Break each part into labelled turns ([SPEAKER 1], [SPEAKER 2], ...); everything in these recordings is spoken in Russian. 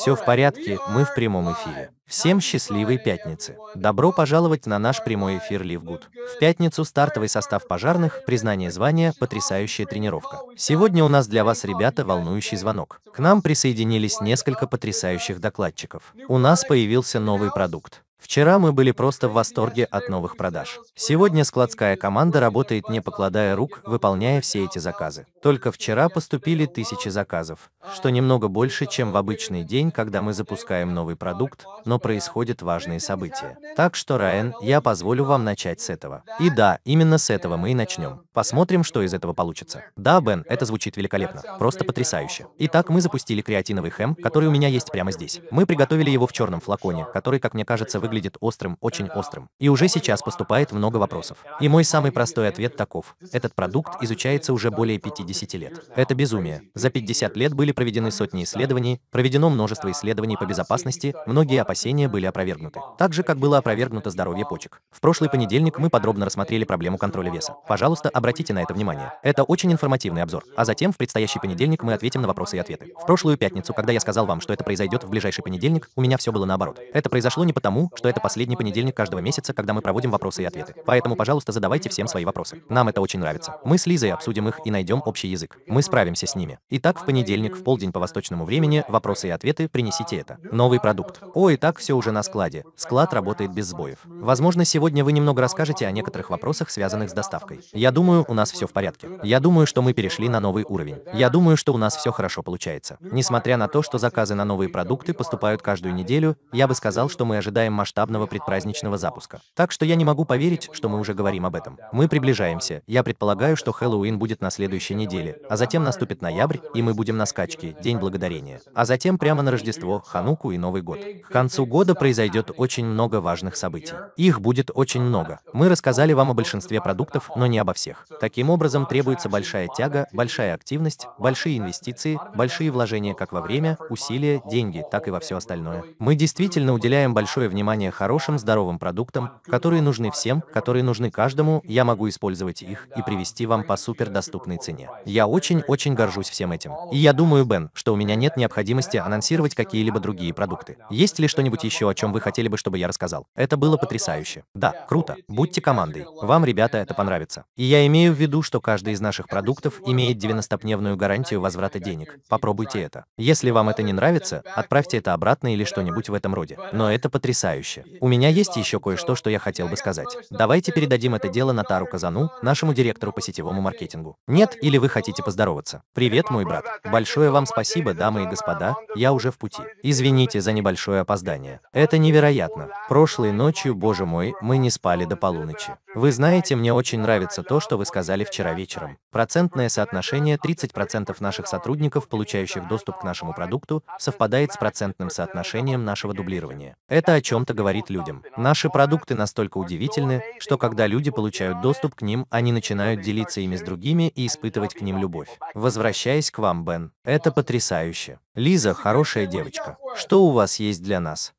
[SPEAKER 1] Все в порядке, мы в прямом эфире. Всем счастливой пятницы. Добро пожаловать на наш прямой эфир Ливгуд. В пятницу стартовый состав пожарных, признание звания, потрясающая тренировка. Сегодня у нас для вас, ребята, волнующий звонок. К нам присоединились несколько потрясающих докладчиков. У нас появился новый продукт. Вчера мы были просто в восторге от новых продаж. Сегодня складская команда работает не покладая рук, выполняя все эти заказы. Только вчера поступили тысячи заказов, что немного больше, чем в обычный день, когда мы запускаем новый продукт, но происходят важные события. Так что, Райан, я позволю вам начать с этого. И да, именно с этого мы и начнем. Посмотрим, что из этого получится. Да, Бен, это звучит великолепно. Просто потрясающе. Итак, мы запустили креатиновый хэм, который у меня есть прямо здесь. Мы приготовили его в черном флаконе, который, как мне кажется, выглядит выглядит острым, очень острым. И уже сейчас поступает много вопросов. И мой самый простой ответ таков. Этот продукт изучается уже более 50 лет. Это безумие. За 50 лет были проведены сотни исследований, проведено множество исследований по безопасности, многие опасения были опровергнуты. Так же, как было опровергнуто здоровье почек. В прошлый понедельник мы подробно рассмотрели проблему контроля веса. Пожалуйста, обратите на это внимание. Это очень информативный обзор. А затем в предстоящий понедельник мы ответим на вопросы и ответы. В прошлую пятницу, когда я сказал вам, что это произойдет в ближайший понедельник, у меня все было наоборот. Это произошло не потому, что это последний понедельник каждого месяца, когда мы проводим вопросы и ответы. Поэтому, пожалуйста, задавайте всем свои вопросы. Нам это очень нравится. Мы с Лизой обсудим их и найдем общий язык. Мы справимся с ними. Итак, в понедельник в полдень по восточному времени вопросы и ответы принесите это. Новый продукт. О, и так все уже на складе. Склад работает без сбоев. Возможно, сегодня вы немного расскажете о некоторых вопросах, связанных с доставкой. Я думаю, у нас все в порядке. Я думаю, что мы перешли на новый уровень. Я думаю, что у нас все хорошо получается. Несмотря на то, что заказы на новые продукты поступают каждую неделю, я бы сказал, что мы ожидаем масштабного предпраздничного запуска. Так что я не могу поверить, что мы уже говорим об этом. Мы приближаемся. Я предполагаю, что Хэллоуин будет на следующей неделе, а затем наступит ноябрь, и мы будем на скачке, День Благодарения. А затем прямо на Рождество, Хануку и Новый год. К концу года произойдет очень много важных событий. Их будет очень много. Мы рассказали вам о большинстве продуктов, но не обо всех. Таким образом, требуется большая тяга, большая активность, большие инвестиции, большие вложения как во время, усилия, деньги, так и во все остальное. Мы действительно уделяем большое внимание хорошим, здоровым продуктам, которые нужны всем, которые нужны каждому, я могу использовать их и привести вам по супердоступной цене. Я очень-очень горжусь всем этим. И я думаю, Бен, что у меня нет необходимости анонсировать какие-либо другие продукты. Есть ли что-нибудь еще, о чем вы хотели бы, чтобы я рассказал? Это было потрясающе. Да, круто. Будьте командой. Вам, ребята, это понравится. И я имею в виду, что каждый из наших продуктов имеет 90-дневную гарантию возврата денег. Попробуйте это. Если вам это не нравится, отправьте это обратно или что-нибудь в этом роде. Но это потрясающе. У меня есть еще кое-что, что я хотел бы сказать. Давайте передадим это дело Натару Казану, нашему директору по сетевому маркетингу. Нет, или вы хотите поздороваться? Привет, мой брат. Большое вам спасибо, дамы и господа, я уже в пути. Извините за небольшое опоздание. Это невероятно. Прошлой ночью, боже мой, мы не спали до полуночи. Вы знаете, мне очень нравится то, что вы сказали вчера вечером. Процентное соотношение 30% наших сотрудников, получающих доступ к нашему продукту, совпадает с процентным соотношением нашего дублирования. Это о чем-то говорит людям. Наши продукты настолько удивительны, что когда люди получают доступ к ним, они начинают делиться ими с другими и испытывать к ним любовь. Возвращаясь к вам, Бен, это потрясающе. Лиза хорошая девочка. Что у вас есть для нас?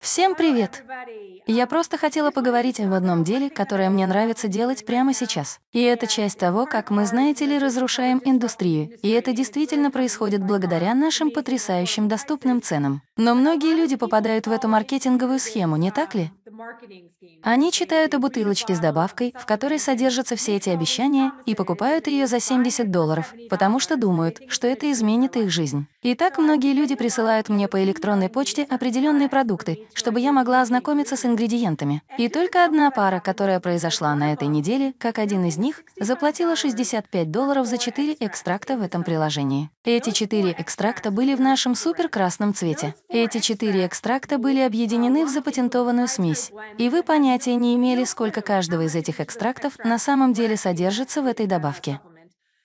[SPEAKER 2] Всем привет! Я просто хотела поговорить об одном деле, которое мне нравится делать прямо сейчас. И это часть того, как мы, знаете ли, разрушаем индустрию. И это действительно происходит благодаря нашим потрясающим доступным ценам. Но многие люди попадают в эту маркетинговую схему, не так ли? Они читают о бутылочке с добавкой, в которой содержатся все эти обещания, и покупают ее за 70 долларов, потому что думают, что это изменит их жизнь. И так многие люди присылают мне по электронной почте определенные продукты, чтобы я могла ознакомиться с ингредиентами. И только одна пара, которая произошла на этой неделе, как один из них, заплатила 65 долларов за 4 экстракта в этом приложении. Эти 4 экстракта были в нашем суперкрасном цвете. Эти 4 экстракта были объединены в запатентованную смесь, и вы понятия не имели, сколько каждого из этих экстрактов на самом деле содержится в этой добавке.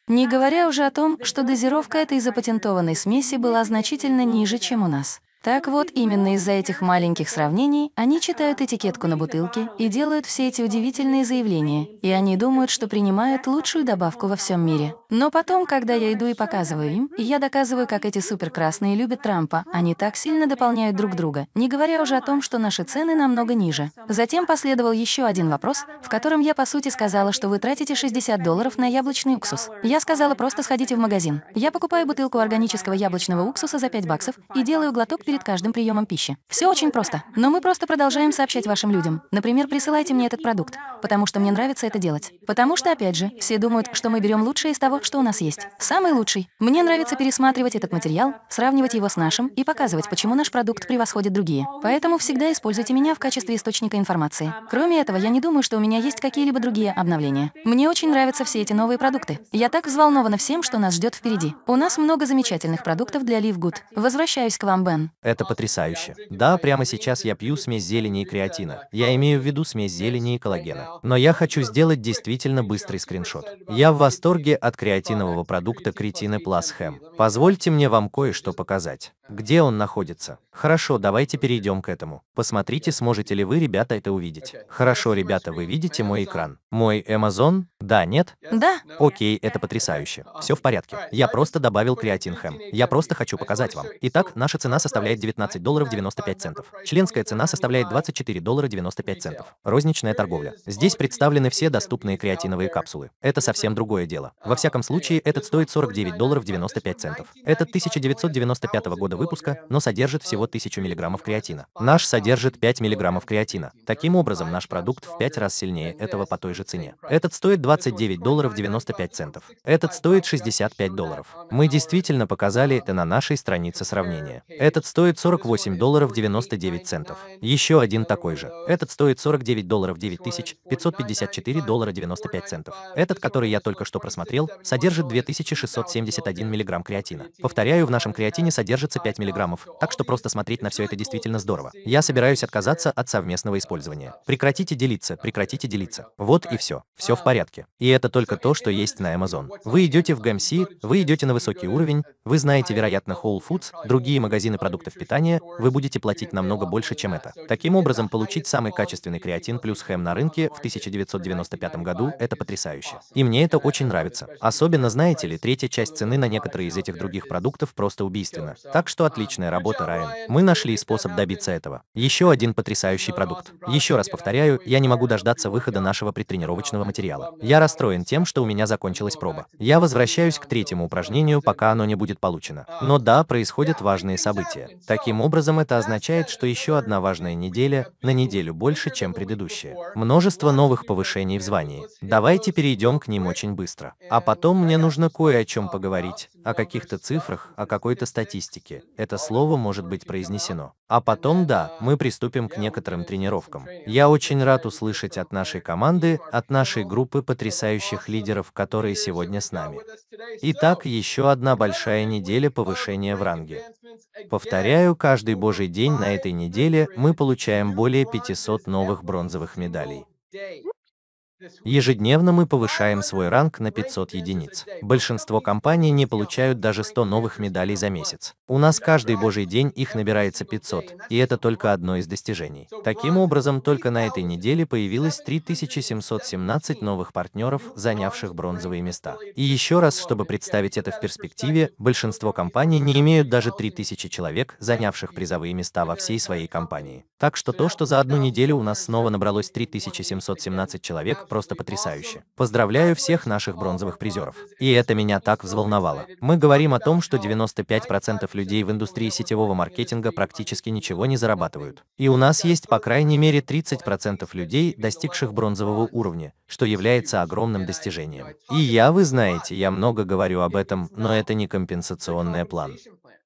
[SPEAKER 2] Не говоря уже о том, что дозировка этой запатентованной смеси была значительно ниже, чем у нас. Так вот, именно из-за этих маленьких сравнений они читают этикетку на бутылке и делают все эти удивительные заявления, и они думают, что принимают лучшую добавку во всем мире. Но потом, когда я иду и показываю им, и я доказываю, как эти суперкрасные любят Трампа, они так сильно дополняют друг друга, не говоря уже о том, что наши цены намного ниже. Затем последовал еще один вопрос, в котором я, по сути, сказала, что вы тратите 60 долларов на яблочный уксус. Я сказала, просто сходите в магазин. Я покупаю бутылку органического яблочного уксуса за 5 баксов и делаю глоток каждым приемом пищи. Все очень просто. Но мы просто продолжаем сообщать вашим людям. Например, присылайте мне этот продукт, потому что мне нравится это делать. Потому что, опять же, все думают, что мы берем лучшее из того, что у нас есть. Самый лучший. Мне нравится пересматривать этот материал, сравнивать его с нашим и показывать, почему наш продукт превосходит другие. Поэтому всегда используйте меня в качестве источника информации. Кроме этого, я не думаю, что у меня есть какие-либо другие обновления. Мне очень нравятся все эти новые продукты. Я так взволнована всем, что нас ждет впереди. У нас много замечательных продуктов для Live Good. Возвращаюсь к вам, Бен.
[SPEAKER 1] Это потрясающе. Да, прямо сейчас я пью смесь зелени и креатина. Я имею в виду смесь зелени и коллагена. Но я хочу сделать действительно быстрый скриншот. Я в восторге от креатинового продукта Кретины Plus Hem. Позвольте мне вам кое-что показать. Где он находится? Хорошо, давайте перейдем к этому. Посмотрите, сможете ли вы, ребята, это увидеть. Хорошо, ребята, вы видите мой экран? Мой Amazon? Да, нет?
[SPEAKER 2] Да.
[SPEAKER 1] Окей, это потрясающе. Все в порядке. Я просто добавил креатин хэм. Я просто хочу показать вам. Итак, наша цена составляет 19 долларов 95 центов. Членская цена составляет 24 доллара 95 центов. Розничная торговля. Здесь представлены все доступные креатиновые капсулы. Это совсем другое дело. Во всяком случае, этот стоит 49 долларов 95 центов. Этот 1995 года выпуска, но содержит всего 1000 миллиграммов креатина. Наш содержит 5 миллиграммов креатина. Таким образом, наш продукт в 5 раз сильнее этого по той же цене. Этот стоит 29 долларов 95 центов. Этот стоит 65 долларов. Мы действительно показали это на нашей странице сравнения. Этот стоит 48 долларов 99 центов. Еще один такой же. Этот стоит 49 долларов 9554 доллара 95 центов. Этот, который я только что просмотрел, содержит 2671 миллиграмм креатина. Повторяю, в нашем креатине содержится 5 миллиграммов, так что просто смотреть на все это действительно здорово. Я собираюсь отказаться от совместного использования. Прекратите делиться, прекратите делиться. Вот и все. Все в порядке. И это только то, что есть на Amazon. Вы идете в GMC, вы идете на высокий уровень, вы знаете, вероятно, Whole Foods, другие магазины продуктов питания, вы будете платить намного больше, чем это. Таким образом, получить самый качественный креатин плюс хэм на рынке в 1995 году – это потрясающе. И мне это очень нравится. Особенно, знаете ли, третья часть цены на некоторые из этих других продуктов просто убийственна. Так что отличная работа, Райан. Мы нашли способ добиться этого. Еще один потрясающий продукт. Еще раз повторяю, я не могу дождаться выхода нашего предтренировочного материала. Я расстроен тем, что у меня закончилась проба. Я возвращаюсь к третьему упражнению, пока оно не будет получено. Но да, происходят важные события. Таким образом, это означает, что еще одна важная неделя на неделю больше, чем предыдущая. Множество новых повышений в звании. Давайте перейдем к ним очень быстро. А потом мне нужно кое о чем поговорить. О каких-то цифрах, о какой-то статистике. Это слово может быть произнесено. А потом, да, мы приступим к некоторым тренировкам. Я очень рад услышать от нашей команды, от нашей группы потрясающих лидеров, которые сегодня с нами. Итак, еще одна большая неделя повышения в ранге. Повторяю, каждый божий день на этой неделе мы получаем более 500 новых бронзовых медалей. Ежедневно мы повышаем свой ранг на 500 единиц. Большинство компаний не получают даже 100 новых медалей за месяц. У нас каждый божий день их набирается 500, и это только одно из достижений. Таким образом, только на этой неделе появилось 3717 новых партнеров, занявших бронзовые места. И еще раз, чтобы представить это в перспективе, большинство компаний не имеют даже 3000 человек, занявших призовые места во всей своей компании. Так что то, что за одну неделю у нас снова набралось 3717 человек, просто потрясающе. Поздравляю всех наших бронзовых призеров. И это меня так взволновало. Мы говорим о том, что 95% людей в индустрии сетевого маркетинга практически ничего не зарабатывают. И у нас есть по крайней мере 30% людей, достигших бронзового уровня, что является огромным достижением. И я, вы знаете, я много говорю об этом, но это не компенсационный план.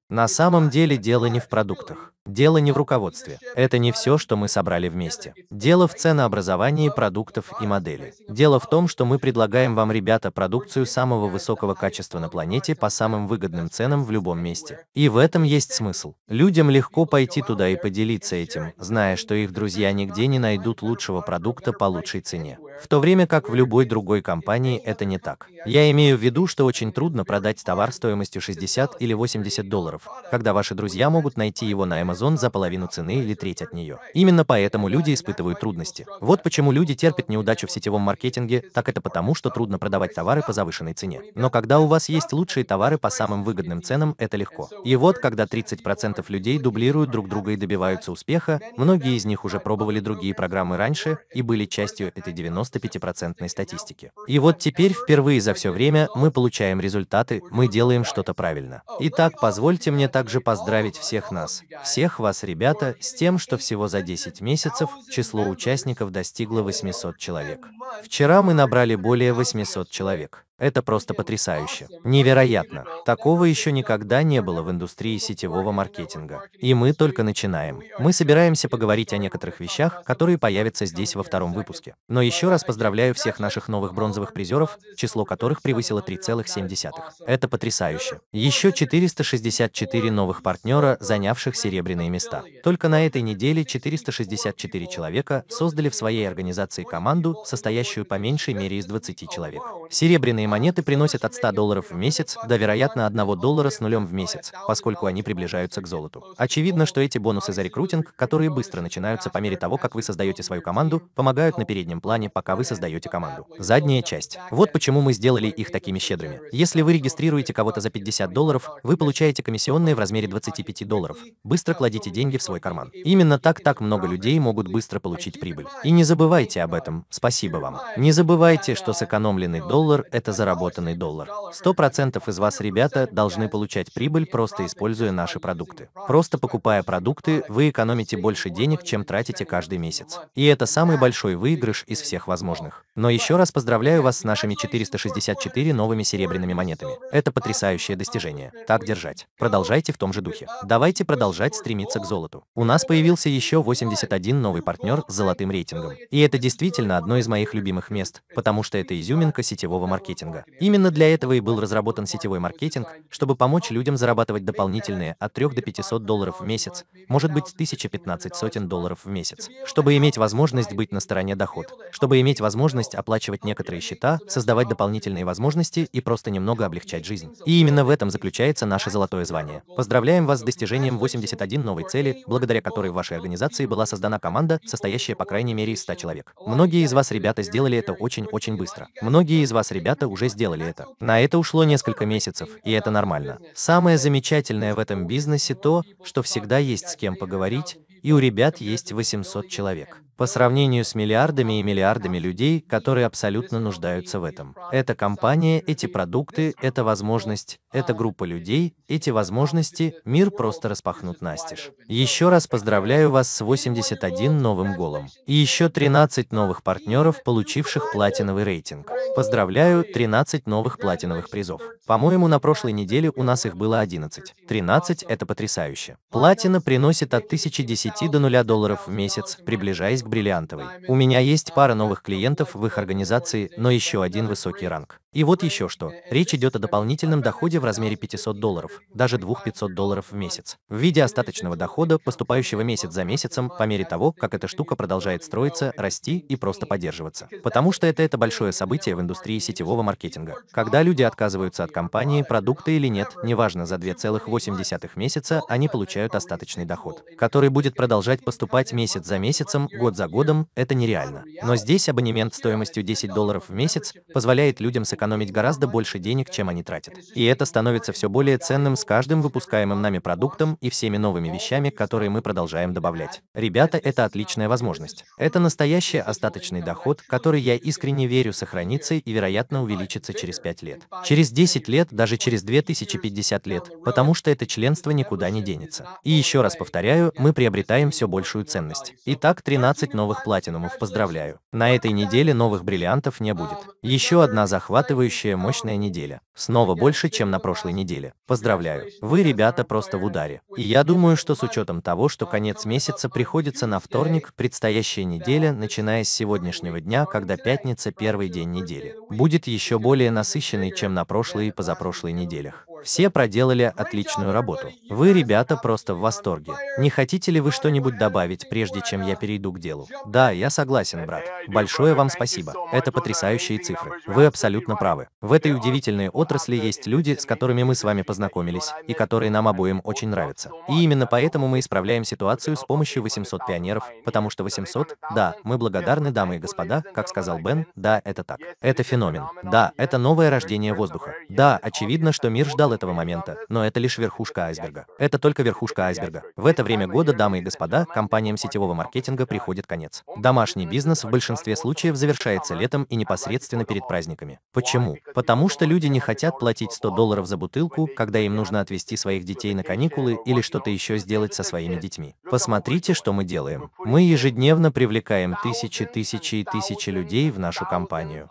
[SPEAKER 1] На самом деле дело не в продуктах. Дело не в руководстве. Это не все, что мы собрали вместе. Дело в ценообразовании продуктов и модели. Дело в том, что мы предлагаем вам, ребята, продукцию самого высокого качества на планете по самым выгодным ценам в любом месте. И в этом есть смысл. Людям легко пойти туда и поделиться этим, зная, что их друзья нигде не найдут лучшего продукта по лучшей цене. В то время как в любой другой компании это не так. Я имею в виду, что очень трудно продать товар стоимостью 60 или 80 долларов, когда ваши друзья могут найти его на Amazon за половину цены или треть от нее. Именно поэтому люди испытывают трудности. Вот почему люди терпят неудачу в сетевом маркетинге, так это потому, что трудно продавать товары по завышенной цене. Но когда у вас есть лучшие товары по самым выгодным ценам, это легко. И вот, когда 30% людей дублируют друг друга и добиваются успеха, многие из них уже пробовали другие программы раньше и были частью этой 95% статистики. И вот теперь впервые за все время мы получаем результаты, мы делаем что-то правильно. Итак, позвольте мне также поздравить всех нас, всех вас, ребята, с тем, что всего за 10 месяцев число участников достигло 800 человек. Вчера мы набрали более 800 человек. Это просто потрясающе. Невероятно. Такого еще никогда не было в индустрии сетевого маркетинга. И мы только начинаем. Мы собираемся поговорить о некоторых вещах, которые появятся здесь во втором выпуске. Но еще раз поздравляю всех наших новых бронзовых призеров, число которых превысило 3,7. Это потрясающе. Еще 464 новых партнера, занявших серебряные места. Только на этой неделе 464 человека создали в своей организации команду, состоящую по меньшей мере из 20 человек. Серебряные Серебряные монеты приносят от 100 долларов в месяц до, вероятно, 1 доллара с нулем в месяц, поскольку они приближаются к золоту. Очевидно, что эти бонусы за рекрутинг, которые быстро начинаются по мере того, как вы создаете свою команду, помогают на переднем плане, пока вы создаете команду. Задняя часть. Вот почему мы сделали их такими щедрыми. Если вы регистрируете кого-то за 50 долларов, вы получаете комиссионные в размере 25 долларов. Быстро кладите деньги в свой карман. Именно так так много людей могут быстро получить прибыль. И не забывайте об этом. Спасибо вам. Не забывайте, что сэкономленный доллар – это заработанный доллар. 100% из вас, ребята, должны получать прибыль, просто используя наши продукты. Просто покупая продукты, вы экономите больше денег, чем тратите каждый месяц. И это самый большой выигрыш из всех возможных. Но еще раз поздравляю вас с нашими 464 новыми серебряными монетами. Это потрясающее достижение. Так держать. Продолжайте в том же духе. Давайте продолжать стремиться к золоту. У нас появился еще 81 новый партнер с золотым рейтингом. И это действительно одно из моих любимых мест, потому что это изюминка сетевого маркетинга маркетинга. Именно для этого и был разработан сетевой маркетинг, чтобы помочь людям зарабатывать дополнительные от 3 до 500 долларов в месяц, может быть 1015 сотен долларов в месяц, чтобы иметь возможность быть на стороне доход, чтобы иметь возможность оплачивать некоторые счета, создавать дополнительные возможности и просто немного облегчать жизнь. И именно в этом заключается наше золотое звание. Поздравляем вас с достижением 81 новой цели, благодаря которой в вашей организации была создана команда, состоящая по крайней мере из 100 человек. Многие из вас, ребята, сделали это очень-очень быстро. Многие из вас, ребята, уже сделали это. На это ушло несколько месяцев, и это нормально. Самое замечательное в этом бизнесе то, что всегда есть с кем поговорить, и у ребят есть 800 человек по сравнению с миллиардами и миллиардами людей, которые абсолютно нуждаются в этом. Эта компания, эти продукты, эта возможность, эта группа людей, эти возможности, мир просто распахнут настежь. Еще раз поздравляю вас с 81 новым голом. И еще 13 новых партнеров, получивших платиновый рейтинг. Поздравляю, 13 новых платиновых призов. По-моему, на прошлой неделе у нас их было 11. 13 – это потрясающе. Платина приносит от 1010 до 0 долларов в месяц, приближаясь к бриллиантовой. У меня есть пара новых клиентов в их организации, но еще один высокий ранг. И вот еще что. Речь идет о дополнительном доходе в размере 500 долларов, даже 2-500 долларов в месяц. В виде остаточного дохода, поступающего месяц за месяцем, по мере того, как эта штука продолжает строиться, расти и просто поддерживаться. Потому что это это большое событие в индустрии сетевого маркетинга. Когда люди отказываются от компании, продукта или нет, неважно, за 2,8 месяца они получают остаточный доход, который будет продолжать поступать месяц за месяцем, год за годом, это нереально. Но здесь абонемент стоимостью 10 долларов в месяц позволяет людям сэкономить гораздо больше денег, чем они тратят. И это становится все более ценным с каждым выпускаемым нами продуктом и всеми новыми вещами, которые мы продолжаем добавлять. Ребята, это отличная возможность. Это настоящий остаточный доход, который, я искренне верю, сохранится и, вероятно, увеличится через 5 лет. Через 10 лет, даже через 2050 лет, потому что это членство никуда не денется. И еще раз повторяю, мы приобретаем все большую ценность. Итак, 13 20 новых платинумов, поздравляю. На этой неделе новых бриллиантов не будет. Еще одна захватывающая мощная неделя. Снова больше, чем на прошлой неделе. Поздравляю. Вы, ребята, просто в ударе. И я думаю, что с учетом того, что конец месяца приходится на вторник, предстоящая неделя, начиная с сегодняшнего дня, когда пятница первый день недели, будет еще более насыщенной, чем на прошлой и позапрошлой неделях. Все проделали отличную работу. Вы, ребята, просто в восторге. Не хотите ли вы что-нибудь добавить, прежде чем я перейду к делу? Да, я согласен, брат. Большое вам спасибо. Это потрясающие цифры. Вы абсолютно правы. В этой удивительной отрасли есть люди, с которыми мы с вами познакомились, и которые нам обоим очень нравятся. И именно поэтому мы исправляем ситуацию с помощью 800 пионеров, потому что 800, да, мы благодарны, дамы и господа, как сказал Бен, да, это так. Это феномен. Да, это новое рождение воздуха. Да, очевидно, что мир ждал этого момента, но это лишь верхушка айсберга. Это только верхушка айсберга. В это время года, дамы и господа, компаниям сетевого маркетинга приходит конец. Домашний бизнес в большинстве случаев завершается летом и непосредственно перед праздниками. Почему? Потому что люди не хотят платить 100 долларов за бутылку, когда им нужно отвезти своих детей на каникулы или что-то еще сделать со своими детьми. Посмотрите, что мы делаем. Мы ежедневно привлекаем тысячи, тысячи и тысячи людей в нашу компанию.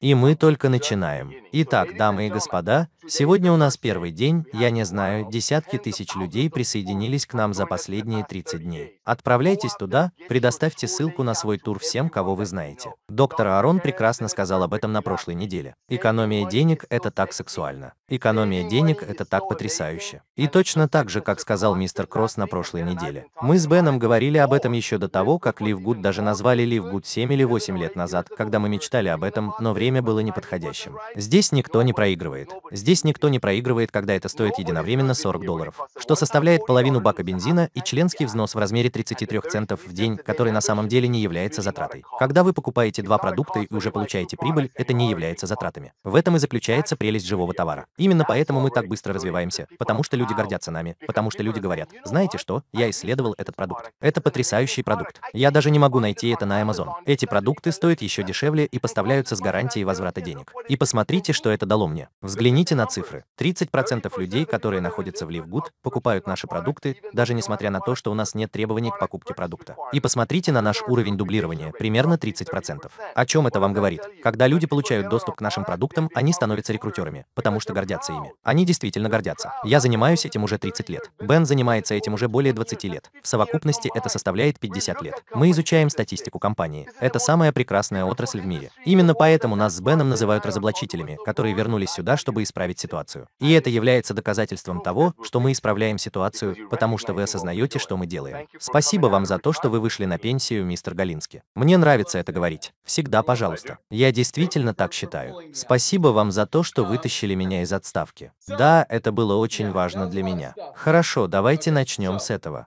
[SPEAKER 1] И мы только начинаем. Итак, дамы и господа, сегодня у нас первый день, я не знаю, десятки тысяч людей присоединились к нам за последние 30 дней. Отправляйтесь туда, предоставьте ссылку на свой тур всем, кого вы знаете. Доктор Арон прекрасно сказал об этом на прошлой неделе. Экономия денег – это так сексуально. Экономия денег – это так потрясающе. И точно так же, как сказал мистер Кросс на прошлой неделе. Мы с Беном говорили об этом еще до того, как Ливгуд даже назвали Ливгуд 7 или 8 лет назад, когда мы мечтали об этом, но время было неподходящим. Здесь никто не проигрывает. Здесь никто не проигрывает, когда это стоит единовременно 40 долларов, что составляет половину бака бензина и членский взнос в размере 33 центов в день, который на самом деле не является затратой. Когда вы покупаете два продукта и уже получаете прибыль, это не является затратами. В этом и заключается прелесть живого товара. Именно поэтому мы так быстро развиваемся, потому что люди гордятся нами, потому что люди говорят, знаете что, я исследовал этот продукт. Это потрясающий продукт. Я даже не могу найти это на Amazon. Эти продукты стоят еще дешевле и поставляются с гарантией возврата денег. И посмотрите, что это дало мне. Взгляните на цифры. 30% людей, которые находятся в Ливгуд, покупают наши продукты, даже несмотря на то, что у нас нет требований к покупке продукта. И посмотрите на наш уровень дублирования, примерно 30%. О чем это вам говорит? Когда люди получают доступ к нашим продуктам, они становятся рекрутерами, потому что гордятся ими. Они действительно гордятся. Я занимаюсь этим уже 30 лет. Бен занимается этим уже более 20 лет. В совокупности это составляет 50 лет. Мы изучаем статистику компании. Это самая прекрасная отрасль в мире. Именно поэтому нас с Беном называют разоблачителями, которые вернулись сюда, чтобы исправить ситуацию. И это является доказательством того, что мы исправляем ситуацию, потому что вы осознаете, что мы делаем. Спасибо вам за то, что вы вышли на пенсию, мистер Галински. Мне нравится это говорить. Всегда пожалуйста. Я действительно так считаю. Спасибо вам за то, что вытащили меня из отставки. Да, это было очень важно для меня. Хорошо, давайте начнем с этого.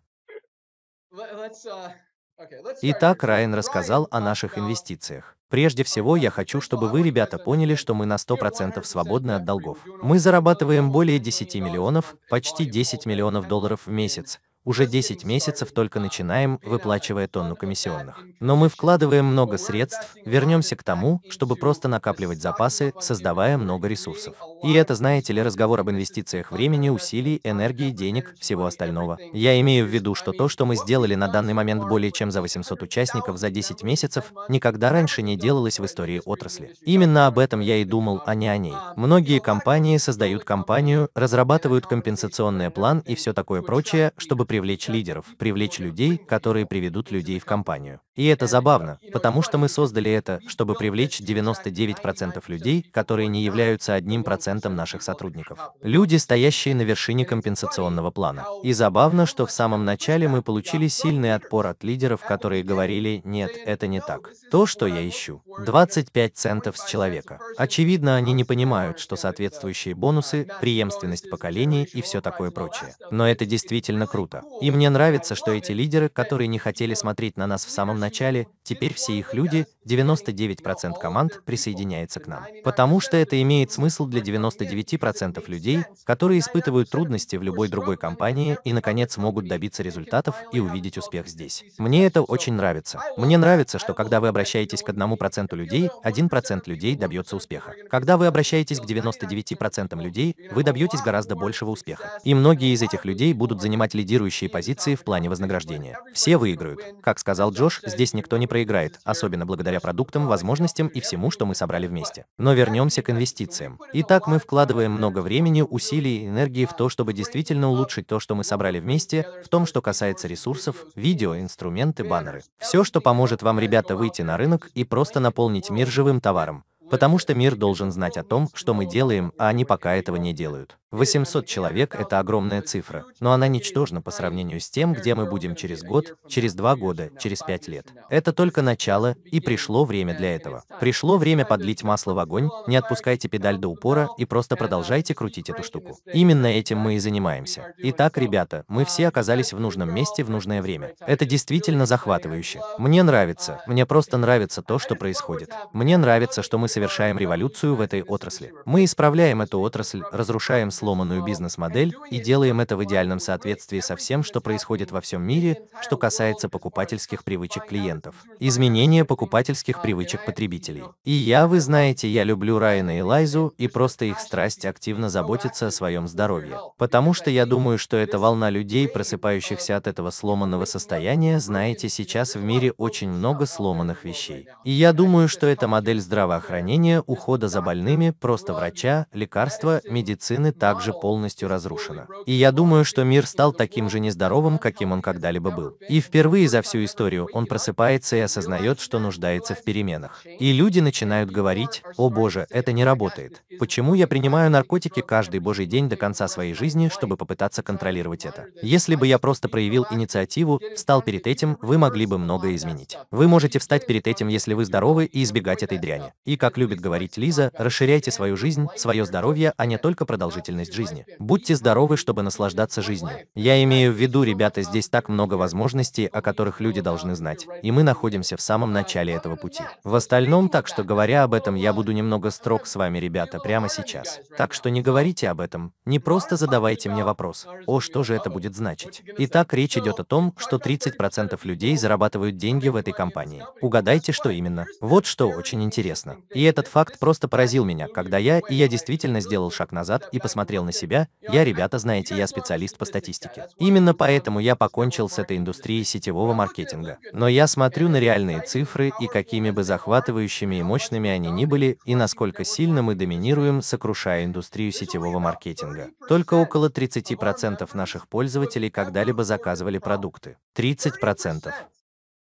[SPEAKER 1] Итак, Райан рассказал о наших инвестициях. Прежде всего, я хочу, чтобы вы, ребята, поняли, что мы на 100% свободны от долгов. Мы зарабатываем более 10 миллионов, почти 10 миллионов долларов в месяц. Уже 10 месяцев только начинаем, выплачивая тонну комиссионных. Но мы вкладываем много средств, вернемся к тому, чтобы просто накапливать запасы, создавая много ресурсов. И это, знаете ли, разговор об инвестициях времени, усилий, энергии, денег, всего остального. Я имею в виду, что то, что мы сделали на данный момент более чем за 800 участников за 10 месяцев, никогда раньше не делалось в истории отрасли. Именно об этом я и думал, а не о ней. Многие компании создают компанию, разрабатывают компенсационный план и все такое прочее, чтобы привлечь лидеров, привлечь людей, которые приведут людей в компанию. И это забавно, потому что мы создали это, чтобы привлечь 99% людей, которые не являются одним процентом наших сотрудников. Люди, стоящие на вершине компенсационного плана. И забавно, что в самом начале мы получили сильный отпор от лидеров, которые говорили, нет, это не так. То, что я ищу. 25 центов с человека. Очевидно, они не понимают, что соответствующие бонусы, преемственность поколений и все такое прочее. Но это действительно круто. И мне нравится, что эти лидеры, которые не хотели смотреть на нас в самом начале, теперь все их люди, 99% команд, присоединяется к нам. Потому что это имеет смысл для 99% людей, которые испытывают трудности в любой другой компании и, наконец, могут добиться результатов и увидеть успех здесь. Мне это очень нравится. Мне нравится, что когда вы обращаетесь к 1% людей, 1% людей добьется успеха. Когда вы обращаетесь к 99% людей, вы добьетесь гораздо большего успеха. И многие из этих людей будут занимать лидирующие позиции в плане вознаграждения. Все выиграют. Как сказал Джош, здесь никто не проиграет, особенно благодаря продуктам, возможностям и всему, что мы собрали вместе. Но вернемся к инвестициям. Итак, мы вкладываем много времени, усилий и энергии в то, чтобы действительно улучшить то, что мы собрали вместе, в том, что касается ресурсов, видео, инструменты, баннеры. Все, что поможет вам, ребята, выйти на рынок и просто наполнить мир живым товаром. Потому что мир должен знать о том, что мы делаем, а они пока этого не делают. 800 человек – это огромная цифра, но она ничтожна по сравнению с тем, где мы будем через год, через два года, через пять лет. Это только начало, и пришло время для этого. Пришло время подлить масло в огонь, не отпускайте педаль до упора и просто продолжайте крутить эту штуку. Именно этим мы и занимаемся. Итак, ребята, мы все оказались в нужном месте в нужное время. Это действительно захватывающе. Мне нравится, мне просто нравится то, что происходит. Мне нравится, что мы совершаем революцию в этой отрасли. Мы исправляем эту отрасль, разрушаем сломанную бизнес-модель и делаем это в идеальном соответствии со всем, что происходит во всем мире, что касается покупательских привычек клиентов. Изменение покупательских привычек потребителей. И я, вы знаете, я люблю Райана и Лайзу, и просто их страсть активно заботиться о своем здоровье. Потому что я думаю, что эта волна людей, просыпающихся от этого сломанного состояния, знаете, сейчас в мире очень много сломанных вещей. И я думаю, что эта модель здравоохранения, ухода за больными, просто врача, лекарства, медицины так также полностью разрушена. И я думаю, что мир стал таким же нездоровым, каким он когда-либо был. И впервые за всю историю он просыпается и осознает, что нуждается в переменах. И люди начинают говорить, «О боже, это не работает. Почему я принимаю наркотики каждый божий день до конца своей жизни, чтобы попытаться контролировать это? Если бы я просто проявил инициативу, встал перед этим, вы могли бы многое изменить. Вы можете встать перед этим, если вы здоровы, и избегать этой дряни. И, как любит говорить Лиза, расширяйте свою жизнь, свое здоровье, а не только продолжительность продолжительность жизни. Будьте здоровы, чтобы наслаждаться жизнью. Я имею в виду, ребята, здесь так много возможностей, о которых люди должны знать, и мы находимся в самом начале этого пути. В остальном, так что говоря об этом, я буду немного строг с вами, ребята, прямо сейчас. Так что не говорите об этом, не просто задавайте мне вопрос, о, что же это будет значить. Итак, речь идет о том, что 30% людей зарабатывают деньги в этой компании. Угадайте, что именно. Вот что очень интересно. И этот факт просто поразил меня, когда я, и я действительно сделал шаг назад и посмотрел посмотрел на себя, я, ребята, знаете, я специалист по статистике. Именно поэтому я покончил с этой индустрией сетевого маркетинга. Но я смотрю на реальные цифры, и какими бы захватывающими и мощными они ни были, и насколько сильно мы доминируем, сокрушая индустрию сетевого маркетинга. Только около 30% наших пользователей когда-либо заказывали продукты. 30%.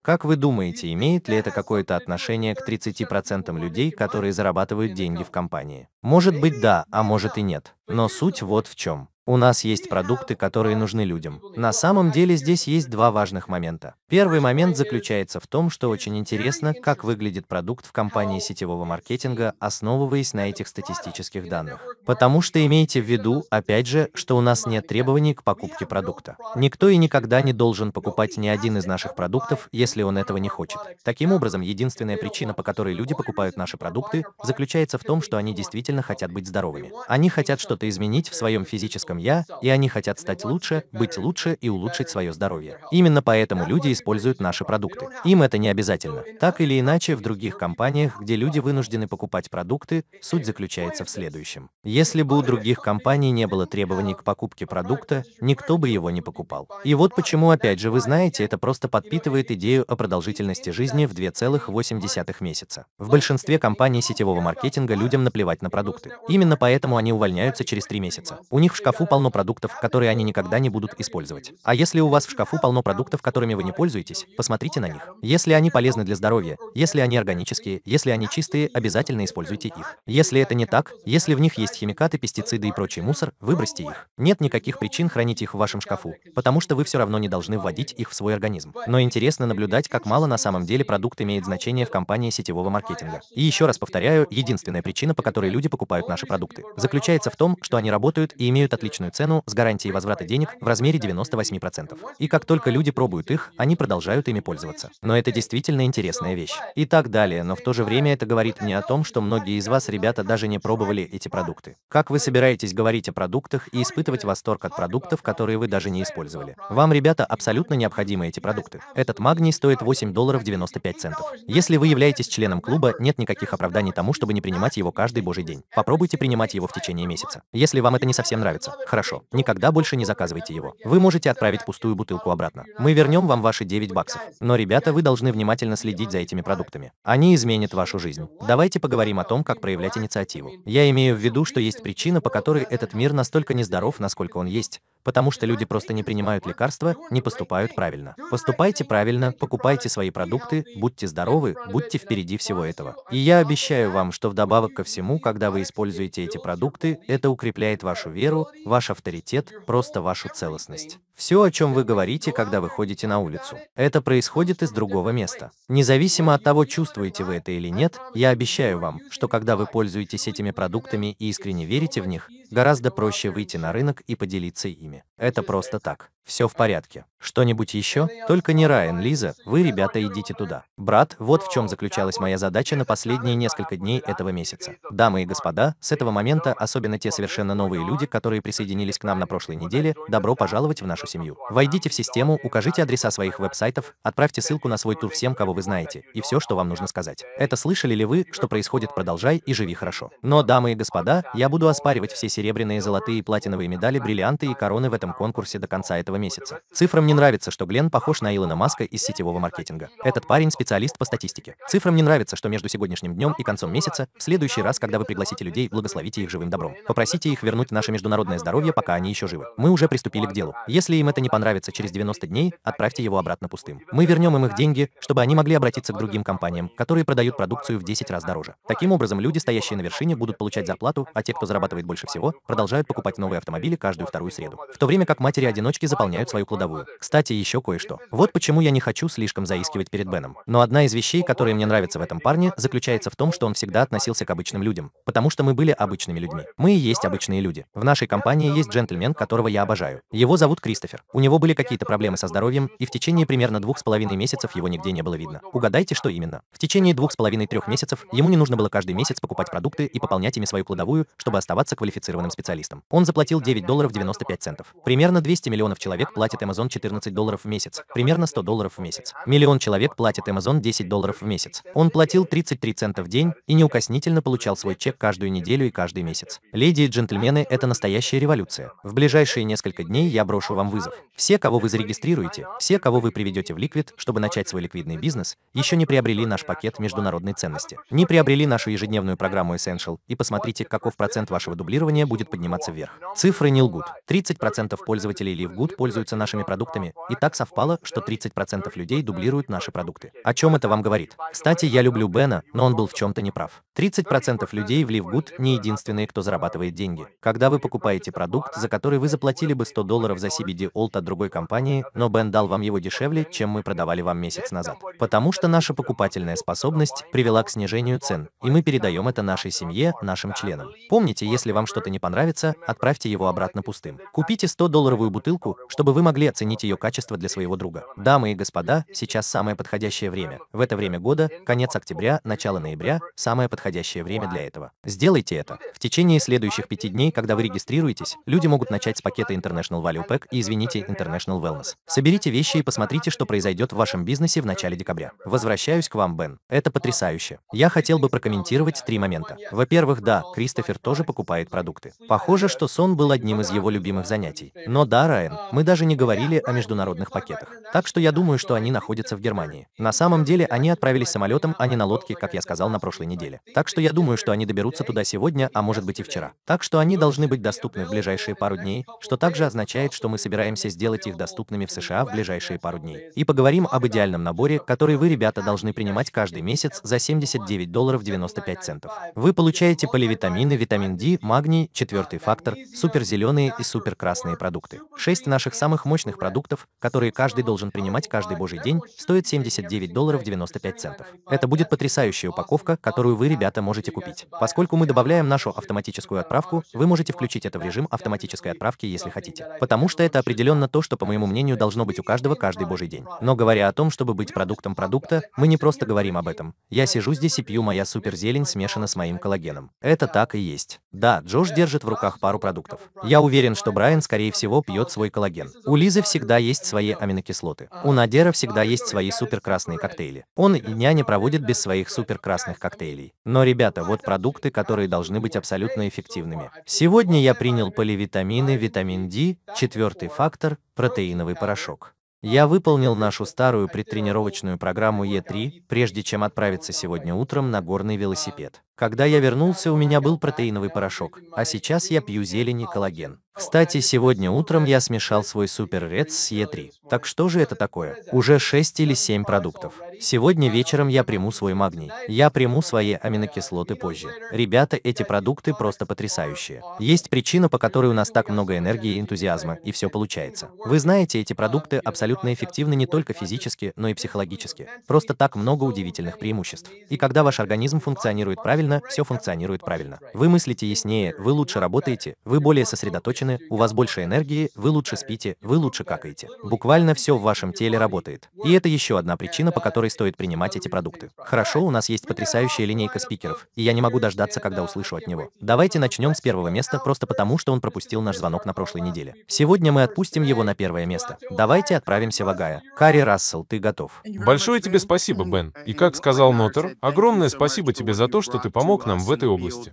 [SPEAKER 1] Как вы думаете, имеет ли это какое-то отношение к 30% людей, которые зарабатывают деньги в компании? Может быть да, а может и нет. Но суть вот в чем. У нас есть продукты, которые нужны людям. На самом деле здесь есть два важных момента. Первый момент заключается в том, что очень интересно, как выглядит продукт в компании сетевого маркетинга, основываясь на этих статистических данных. Потому что имейте в виду, опять же, что у нас нет требований к покупке продукта. Никто и никогда не должен покупать ни один из наших продуктов, если он этого не хочет. Таким образом, единственная причина, по которой люди покупают наши продукты, заключается в том, что они действительно хотят быть здоровыми. Они хотят что-то изменить в своем физическом я, и они хотят стать лучше, быть лучше и улучшить свое здоровье. Именно поэтому люди используют наши продукты. Им это не обязательно. Так или иначе, в других компаниях, где люди вынуждены покупать продукты, суть заключается в следующем. Если бы у других компаний не было требований к покупке продукта, никто бы его не покупал. И вот почему, опять же, вы знаете, это просто подпитывает идею о продолжительности жизни в 2,8 месяца. В большинстве компаний сетевого маркетинга людям наплевать на продукты. Именно поэтому они увольняются через 3 месяца. У них в шкафу полно продуктов, которые они никогда не будут использовать. А если у вас в шкафу полно продуктов, которыми вы не пользуетесь, посмотрите на них. Если они полезны для здоровья, если они органические, если они чистые, обязательно используйте их. Если это не так, если в них есть химикаты, пестициды и прочий мусор, выбросьте их. Нет никаких причин хранить их в вашем шкафу, потому что вы все равно не должны вводить их в свой организм. Но интересно наблюдать, как мало на самом деле продукт имеет значение в компании сетевого маркетинга. И еще раз повторяю, единственная причина, по которой люди покупают наши продукты, заключается в том, что они работают и имеют отличную цену с гарантией возврата денег в размере 98%. И как только люди пробуют их, они продолжают ими пользоваться. Но это действительно интересная вещь. И так далее, но в то же время это говорит мне о том, что многие из вас, ребята, даже не пробовали эти продукты. Как вы собираетесь говорить о продуктах и испытывать восторг от продуктов, которые вы даже не использовали? Вам, ребята, абсолютно необходимы эти продукты. Этот магний стоит 8 долларов 95 центов. Если вы являетесь членом клуба, нет никаких оправданий тому, чтобы не принимать его каждый божий день. Попробуйте принимать его в течение месяца. Если вам это не совсем нравится, хорошо, никогда больше не заказывайте его. Вы можете отправить пустую бутылку обратно. Мы вернем вам ваши 9 баксов. Но, ребята, вы должны внимательно следить за этими продуктами. Они изменят вашу жизнь. Давайте поговорим о том, как проявлять инициативу. Я имею в виду, что есть причина, по которой этот мир настолько нездоров, насколько он есть, потому что люди просто не принимают лекарства, не поступают правильно. Поступайте правильно, покупайте свои продукты, будьте здоровы, будьте впереди всего этого. И я обещаю вам, что вдобавок ко всему, когда вы используете эти продукты, это укрепляет вашу веру, ваш авторитет, просто вашу целостность. Все, о чем вы говорите, когда вы ходите на улицу, это происходит из другого места. Независимо от того, чувствуете вы это или нет, я обещаю вам, что когда вы пользуетесь этими продуктами и искренне верите в них, гораздо проще выйти на рынок и поделиться ими. Это просто так. Все в порядке. Что-нибудь еще? Только не Райан, Лиза, вы, ребята, идите туда. Брат, вот в чем заключалась моя задача на последние несколько дней этого месяца. Дамы и господа, с этого момента, особенно те совершенно новые люди, которые присоединились к нам на прошлой неделе, добро пожаловать в нашу семью. Войдите в систему, укажите адреса своих веб-сайтов, отправьте ссылку на свой тур всем, кого вы знаете, и все, что вам нужно сказать. Это слышали ли вы, что происходит, продолжай и живи хорошо. Но, дамы и господа, я буду оспаривать все серебряные, золотые платиновые медали, бриллианты и короны в этом конкурсе до конца этого месяца. Цифрам не нравится, что Глен похож на Илона Маска из сетевого маркетинга. Этот парень специалист по статистике. Цифрам не нравится, что между сегодняшним днем и концом месяца, в следующий раз, когда вы пригласите людей, благословите их живым добром. Попросите их вернуть наше международное здоровье, пока они еще живы. Мы уже приступили к делу. Если им это не понравится через 90 дней, отправьте его обратно пустым. Мы вернем им их деньги, чтобы они могли обратиться к другим компаниям, которые продают продукцию в 10 раз дороже. Таким образом, люди, стоящие на вершине, будут получать зарплату, а те, кто зарабатывает больше всего, продолжают покупать новые автомобили каждую вторую среду. В то время как матери-одиночки заполняют свою кладовую. Кстати, еще кое-что. Вот почему я не хочу слишком заискивать перед Беном. Но одна из вещей, которые мне нравятся в этом парне, заключается в том, что он всегда относился к обычным людям. Потому что мы были обычными людьми. Мы и есть обычные люди. В нашей компании есть джентльмен, которого я обожаю. Его зовут Кристофер. У него были какие-то проблемы со здоровьем, и в течение примерно двух с половиной месяцев его нигде не было видно. Угадайте, что именно. В течение двух с половиной-трех месяцев ему не нужно было каждый месяц покупать продукты и пополнять ими свою кладовую, чтобы оставаться квалифицированным специалистом. Он заплатил 9 долларов 95 центов. Примерно 200 миллионов человек платят Amazon 14 долларов в месяц, примерно 100 долларов в месяц. Миллион человек платит Amazon 10 долларов в месяц. Он платил 33 цента в день и неукоснительно получал свой чек каждую неделю и каждый месяц. Леди и джентльмены, это настоящая революция. В ближайшие несколько дней я брошу вам вызов. Все, кого вы зарегистрируете, все, кого вы приведете в Liquid, чтобы начать свой ликвидный бизнес, еще не приобрели наш пакет международной ценности. Не приобрели нашу ежедневную программу Essential и посмотрите, каков процент вашего дублирования будет подниматься вверх. Цифры не лгут. 30% пользователей LiveGood пользуются нашими продуктами, и так совпало, что 30% людей дублируют наши продукты. О чем это вам говорит? Кстати, я люблю Бена, но он был в чем-то неправ. 30% людей в LiveGood не единственные, кто зарабатывает деньги. Когда вы покупаете продукт, за который вы заплатили бы 100 долларов за CBD Old от другой компании, но Бен дал вам его дешевле, чем мы продавали вам месяц назад. Потому что наша покупательная способность привела к снижению цен, и мы передаем это нашей семье, нашим членам. Помните, если вам что-то не понравится, отправьте его обратно пустым. Купите 100-долларовую бутылку, чтобы вы могли оценить ее качество для своего друга. Дамы и господа, сейчас самое подходящее время. В это время года, конец октября, начало ноября, самое подходящее время для этого. Сделайте это. В течение следующих пяти дней, когда вы регистрируетесь, люди могут начать с пакета International Value Pack и, извините, International Wellness. Соберите вещи и посмотрите, что произойдет в вашем бизнесе в начале декабря. Возвращаюсь к вам, Бен. Это потрясающе. Я хотел бы прокомментировать три момента. Во-первых, да, Кристофер тоже покупает продукты. Похоже, что сон был одним из его любимых занятий. Но да, Райан, мы даже не говорили о международных пакетах. Так что я думаю, что они находятся в Германии. На самом деле они отправились самолетом, а не на лодке, как я сказал на прошлой неделе. Так что я думаю, что они доберутся туда сегодня, а может быть и вчера. Так что они должны быть доступны в ближайшие пару дней, что также означает, что мы собираемся сделать их доступными в США в ближайшие пару дней. И поговорим об идеальном наборе, который вы, ребята, должны принимать каждый месяц за 79 долларов 95 центов. Вы получаете поливитамины, витамин D, магний, четвертый фактор, суперзеленые и суперкрасные продукты. 6 наших наших самых мощных продуктов, которые каждый должен принимать каждый божий день, стоит 79 долларов 95 центов. Это будет потрясающая упаковка, которую вы, ребята, можете купить. Поскольку мы добавляем нашу автоматическую отправку, вы можете включить это в режим автоматической отправки, если хотите. Потому что это определенно то, что, по моему мнению, должно быть у каждого каждый божий день. Но говоря о том, чтобы быть продуктом продукта, мы не просто говорим об этом. Я сижу здесь и пью моя суперзелень смешана с моим коллагеном. Это так и есть. Да, Джош держит в руках пару продуктов. Я уверен, что Брайан, скорее всего, пьет свой коллаген. У Лизы всегда есть свои аминокислоты. У Надера всегда есть свои суперкрасные коктейли. Он и няня проводят без своих суперкрасных коктейлей. Но, ребята, вот продукты, которые должны быть абсолютно эффективными. Сегодня я принял поливитамины, витамин D, четвертый фактор, протеиновый порошок. Я выполнил нашу старую предтренировочную программу Е3, прежде чем отправиться сегодня утром на горный велосипед. Когда я вернулся, у меня был протеиновый порошок, а сейчас я пью зелень и коллаген. Кстати, сегодня утром я смешал свой Супер Рец с Е3. Так что же это такое? Уже 6 или 7 продуктов. Сегодня вечером я приму свой магний. Я приму свои аминокислоты позже. Ребята, эти продукты просто потрясающие. Есть причина, по которой у нас так много энергии и энтузиазма, и все получается. Вы знаете, эти продукты абсолютно эффективны не только физически, но и психологически. Просто так много удивительных преимуществ. И когда ваш организм функционирует правильно, все функционирует правильно. Вы мыслите яснее, вы лучше работаете, вы более сосредоточены, у вас больше энергии, вы лучше спите, вы лучше какаете. Буквально все в вашем теле работает. И это еще одна причина, по которой стоит принимать эти продукты. Хорошо, у нас есть потрясающая линейка спикеров, и я не могу дождаться, когда услышу от него. Давайте начнем с первого места, просто потому, что он пропустил наш звонок на прошлой неделе. Сегодня мы отпустим его на первое место. Давайте отправимся в Агая. Карри Рассел, ты готов?
[SPEAKER 3] Большое тебе спасибо, Бен. И как сказал Нотер, огромное спасибо тебе за то, что ты помог нам в этой области.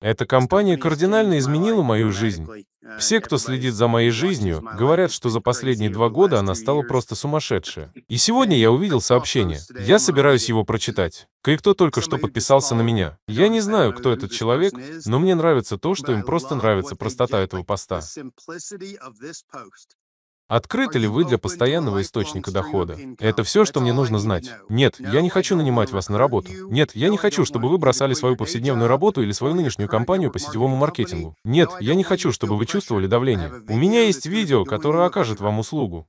[SPEAKER 3] Эта компания кардинально изменила мою жизнь. Все, кто следит за моей жизнью, говорят, что за последние два года она стала просто сумасшедшая. И сегодня я увидел сообщение. Я собираюсь его прочитать. Кое-кто только что подписался на меня. Я не знаю, кто этот человек, но мне нравится то, что им просто нравится простота этого поста. Открыты ли вы для постоянного источника дохода? Это все, что мне нужно знать. Нет, я не хочу нанимать вас на работу. Нет, я не хочу, чтобы вы бросали свою повседневную работу или свою нынешнюю компанию по сетевому маркетингу. Нет, я не хочу, чтобы вы чувствовали давление. У меня есть видео, которое окажет вам услугу.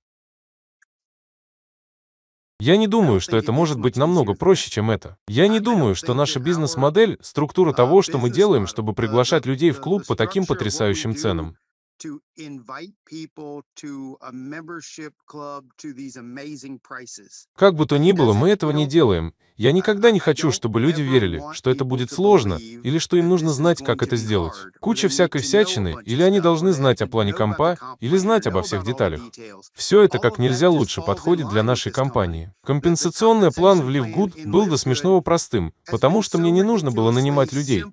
[SPEAKER 3] Я не думаю, что это может быть намного проще, чем это. Я не думаю, что наша бизнес-модель — структура того, что мы делаем, чтобы приглашать людей в клуб по таким потрясающим ценам. To invite people to a membership club to these amazing prices. Как бы то ни было, мы этого не делаем. Я никогда не хочу, чтобы люди верили, что это будет сложно, или что им нужно знать, как это сделать. Куча всякой всячины, или они должны знать о плане компа, или знать обо всех деталях. Все это как нельзя лучше подходит для нашей компании. Компенсационный план в LiveGood был до смешного простым, потому что мне не нужно было нанимать людей.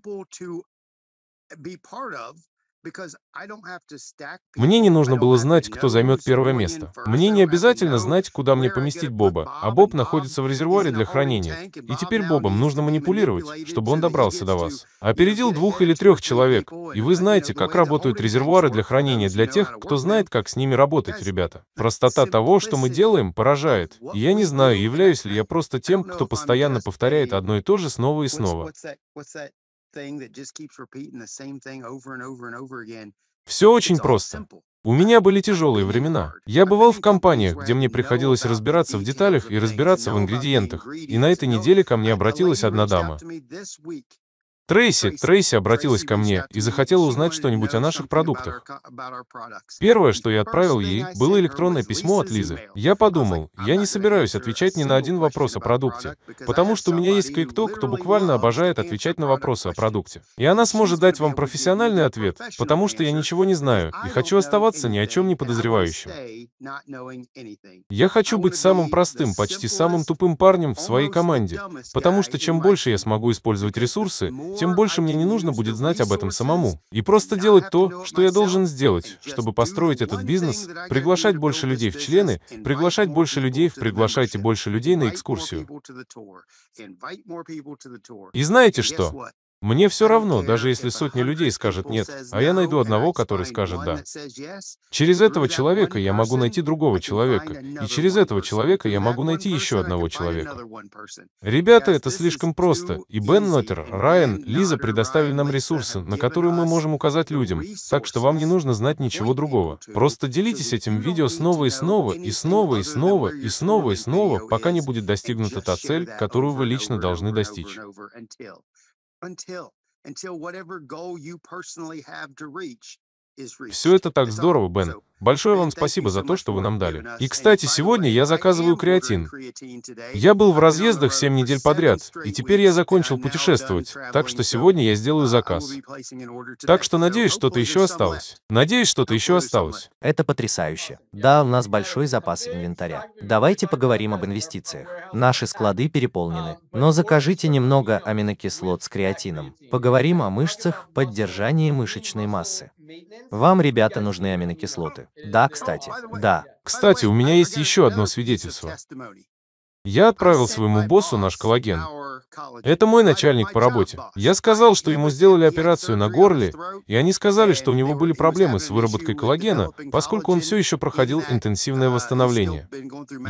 [SPEAKER 3] Мне не нужно было знать, кто займет первое место. Мне не обязательно знать, куда мне поместить Боба, а Боб находится в резервуаре для хранения. И теперь Бобом нужно манипулировать, чтобы он добрался до вас. Опередил двух или трех человек, и вы знаете, как работают резервуары для хранения для тех, кто знает, как с ними работать, ребята. Простота того, что мы делаем, поражает. И я не знаю, являюсь ли я просто тем, кто постоянно повторяет одно и то же снова и снова. Все очень просто. У меня были тяжелые времена. Я бывал в компаниях, где мне приходилось разбираться в деталях и разбираться в ингредиентах. И на этой неделе ко мне обратилась одна дама. Трейси, Трейси обратилась ко мне и захотела узнать что-нибудь о наших продуктах. Первое, что я отправил ей, было электронное письмо от Лизы. Я подумал, я не собираюсь отвечать ни на один вопрос о продукте, потому что у меня есть кое-кто, кто буквально обожает отвечать на вопросы о продукте. И она сможет дать вам профессиональный ответ, потому что я ничего не знаю и хочу оставаться ни о чем не подозревающим. Я хочу быть самым простым, почти самым тупым парнем в своей команде, потому что чем больше я смогу использовать ресурсы, тем больше мне не нужно будет знать об этом самому. И просто делать то, что я должен сделать, чтобы построить этот бизнес, приглашать больше людей в члены, приглашать больше людей в «Приглашайте больше людей на экскурсию». И знаете что? Мне все равно, даже если сотни людей скажет «нет», а я найду одного, который скажет «да». Через этого человека я могу найти другого человека, и через этого человека я могу найти еще одного человека. Ребята, это слишком просто, и Бен Нотер, Райан, Лиза предоставили нам ресурсы, на которые мы можем указать людям, так что вам не нужно знать ничего другого. Просто делитесь этим видео снова и снова, и снова, и снова, и снова, и снова, пока не будет достигнута та цель, которую вы лично должны достичь until until whatever goal you personally have to reach Все это так здорово, Бен. Большое вам спасибо за то, что вы нам дали. И, кстати, сегодня я заказываю креатин. Я был в разъездах 7 недель подряд, и теперь я закончил путешествовать, так что сегодня я сделаю заказ. Так что надеюсь, что-то еще осталось. Надеюсь, что-то еще осталось.
[SPEAKER 1] Это потрясающе. Да, у нас большой запас инвентаря. Давайте поговорим об инвестициях. Наши склады переполнены, но закажите немного аминокислот с креатином. Поговорим о мышцах, поддержании мышечной массы. Вам, ребята, нужны аминокислоты. Да, кстати. Да.
[SPEAKER 3] Кстати, у меня есть еще одно свидетельство. Я отправил своему боссу наш коллаген. Это мой начальник по работе. Я сказал, что ему сделали операцию на горле, и они сказали, что у него были проблемы с выработкой коллагена, поскольку он все еще проходил интенсивное восстановление.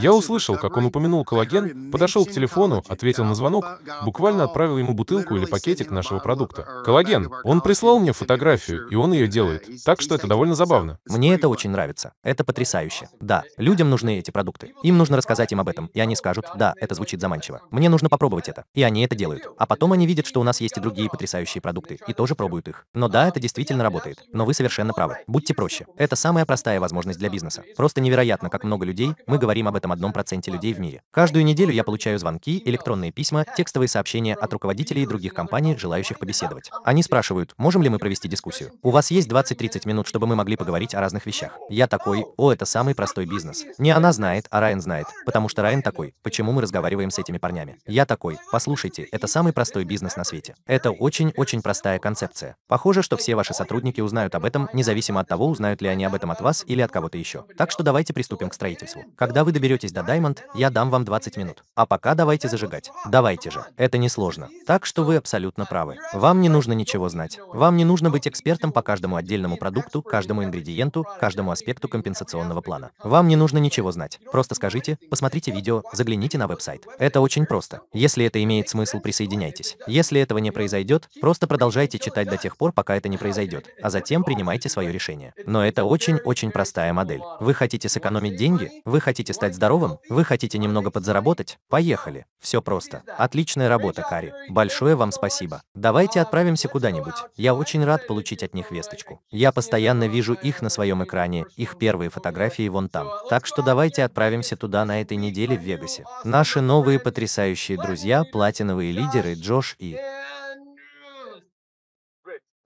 [SPEAKER 3] Я услышал, как он упомянул коллаген, подошел к телефону, ответил на звонок, буквально отправил ему бутылку или пакетик нашего продукта. Коллаген. Он прислал мне фотографию, и он ее делает. Так что это довольно забавно.
[SPEAKER 1] Мне это очень нравится. Это потрясающе. Да, людям нужны эти продукты. Им нужно рассказать им об этом, и они скажут, да, это звучит заманчиво. Мне нужно попробовать это. И они это делают. А потом они видят, что у нас есть и другие потрясающие продукты, и тоже пробуют их. Но да, это действительно работает. Но вы совершенно правы. Будьте проще. Это самая простая возможность для бизнеса. Просто невероятно, как много людей, мы говорим об этом одном проценте людей в мире. Каждую неделю я получаю звонки, электронные письма, текстовые сообщения от руководителей других компаний, желающих побеседовать. Они спрашивают, можем ли мы провести дискуссию. У вас есть 20-30 минут, чтобы мы могли поговорить о разных вещах. Я такой, о, это самый простой бизнес. Не она знает, а Райан знает. Потому что Райан такой, почему мы разговариваем с этими парнями. Я такой, послушайте, это самый простой бизнес на свете. Это очень-очень простая концепция. Похоже, что все ваши сотрудники узнают об этом, независимо от того, узнают ли они об этом от вас или от кого-то еще. Так что давайте приступим к строительству. Когда вы доберетесь до Diamond, я дам вам 20 минут. А пока давайте зажигать. Давайте же. Это несложно. Так что вы абсолютно правы. Вам не нужно ничего знать. Вам не нужно быть экспертом по каждому отдельному продукту, каждому ингредиенту, каждому аспекту компенсационного плана. Вам не нужно ничего знать. Просто скажите, посмотрите видео, загляните на веб-сайт. Это очень просто. Если это имеет смысл присоединяйтесь. Если этого не произойдет, просто продолжайте читать до тех пор, пока это не произойдет, а затем принимайте свое решение. Но это очень-очень простая модель. Вы хотите сэкономить деньги? Вы хотите стать здоровым? Вы хотите немного подзаработать? Поехали. Все просто. Отличная работа, Кари. Большое вам спасибо. Давайте отправимся куда-нибудь. Я очень рад получить от них весточку. Я постоянно вижу их на своем экране, их первые фотографии вон там. Так что давайте отправимся туда на этой неделе в Вегасе. Наши новые потрясающие друзья, платиновые лидеры Джош и...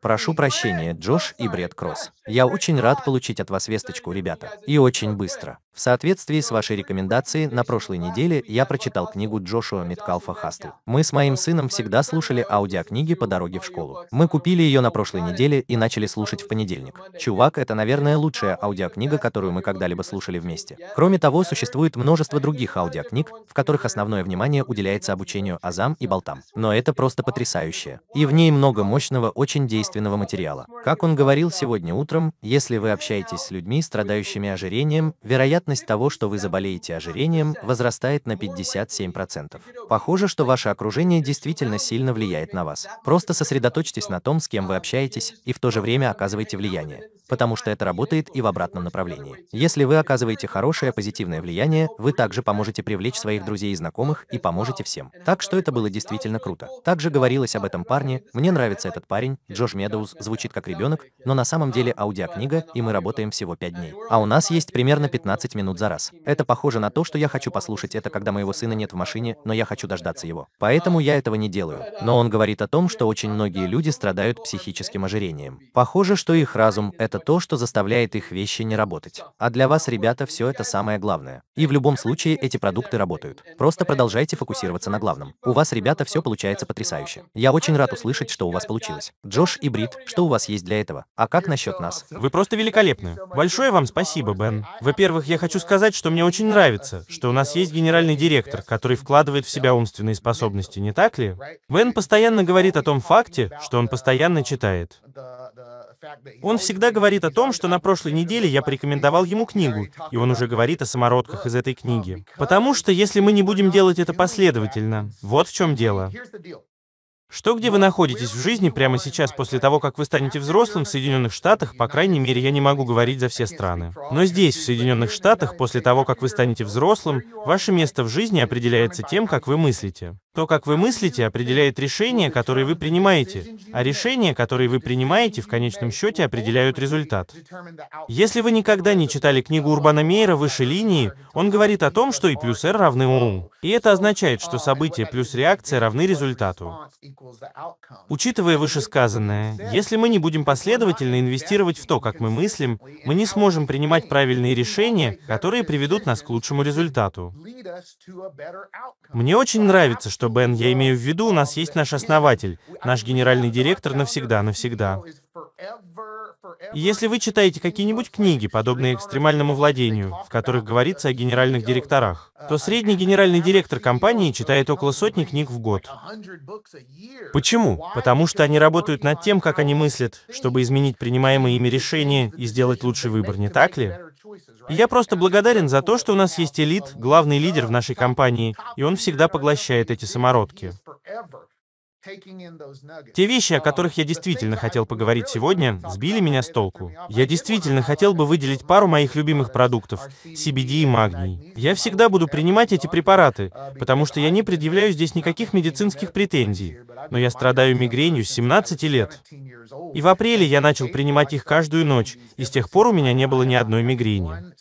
[SPEAKER 1] Прошу прощения, Джош и Бред Кросс. Я очень рад получить от вас весточку, ребята. И очень быстро. В соответствии с вашей рекомендацией, на прошлой неделе я прочитал книгу Джошуа Миткалфа Хастл. Мы с моим сыном всегда слушали аудиокниги по дороге в школу. Мы купили ее на прошлой неделе и начали слушать в понедельник. Чувак, это, наверное, лучшая аудиокнига, которую мы когда-либо слушали вместе. Кроме того, существует множество других аудиокниг, в которых основное внимание уделяется обучению азам и болтам. Но это просто потрясающе. И в ней много мощного, очень действенного материала. Как он говорил сегодня утром, если вы общаетесь с людьми, страдающими ожирением, вероятно, вероятность того, что вы заболеете ожирением, возрастает на 57%. Похоже, что ваше окружение действительно сильно влияет на вас. Просто сосредоточьтесь на том, с кем вы общаетесь, и в то же время оказывайте влияние потому что это работает и в обратном направлении. Если вы оказываете хорошее позитивное влияние, вы также поможете привлечь своих друзей и знакомых и поможете всем. Так что это было действительно круто. Также говорилось об этом парне. Мне нравится этот парень. Джош Медоуз звучит как ребенок, но на самом деле аудиокнига, и мы работаем всего 5 дней. А у нас есть примерно 15 минут за раз. Это похоже на то, что я хочу послушать это, когда моего сына нет в машине, но я хочу дождаться его. Поэтому я этого не делаю. Но он говорит о том, что очень многие люди страдают психическим ожирением. Похоже, что их разум — это то, что заставляет их вещи не работать. А для вас, ребята, все это самое главное. И в любом случае эти продукты работают. Просто продолжайте фокусироваться на главном. У вас, ребята, все получается потрясающе. Я очень рад услышать, что у вас получилось. Джош и Брит, что у вас есть для этого? А как насчет нас?
[SPEAKER 4] Вы просто великолепны. Большое вам спасибо, Бен. Во-первых, я хочу сказать, что мне очень нравится, что у нас есть генеральный директор, который вкладывает в себя умственные способности, не так ли? Бен постоянно говорит о том факте, что он постоянно читает. Он всегда говорит о том, что на прошлой неделе я порекомендовал ему книгу, и он уже говорит о самородках из этой книги. Потому что если мы не будем делать это последовательно, вот в чем дело. Что, где вы находитесь в жизни прямо сейчас, после того, как вы станете взрослым в Соединенных Штатах, по крайней мере, я не могу говорить за все страны. Но здесь, в Соединенных Штатах, после того, как вы станете взрослым, ваше место в жизни определяется тем, как вы мыслите. То, как вы мыслите, определяет решения, которые вы принимаете, а решения, которые вы принимаете, в конечном счете определяют результат. Если вы никогда не читали книгу Урбана Мейера «Выше линии», он говорит о том, что и плюс R равны У. И это означает, что события плюс реакция равны результату. Учитывая вышесказанное, если мы не будем последовательно инвестировать в то, как мы мыслим, мы не сможем принимать правильные решения, которые приведут нас к лучшему результату. Мне очень нравится, что Бен, я имею в виду, у нас есть наш основатель, наш генеральный директор навсегда-навсегда. И если вы читаете какие-нибудь книги, подобные экстремальному владению, в которых говорится о генеральных директорах, то средний генеральный директор компании читает около сотни книг в год. Почему? Потому что они работают над тем, как они мыслят, чтобы изменить принимаемые ими решения и сделать лучший выбор, не так ли? Я просто благодарен за то, что у нас есть элит, главный лидер в нашей компании, и он всегда поглощает эти самородки. Те вещи, о которых я действительно хотел поговорить сегодня, сбили меня с толку. Я действительно хотел бы выделить пару моих любимых продуктов — CBD и магний. Я всегда буду принимать эти препараты, потому что я не предъявляю здесь никаких медицинских претензий. Но я страдаю мигренью с 17 лет. И в апреле я начал принимать их каждую ночь, и с тех пор у меня не было ни одной мигрени.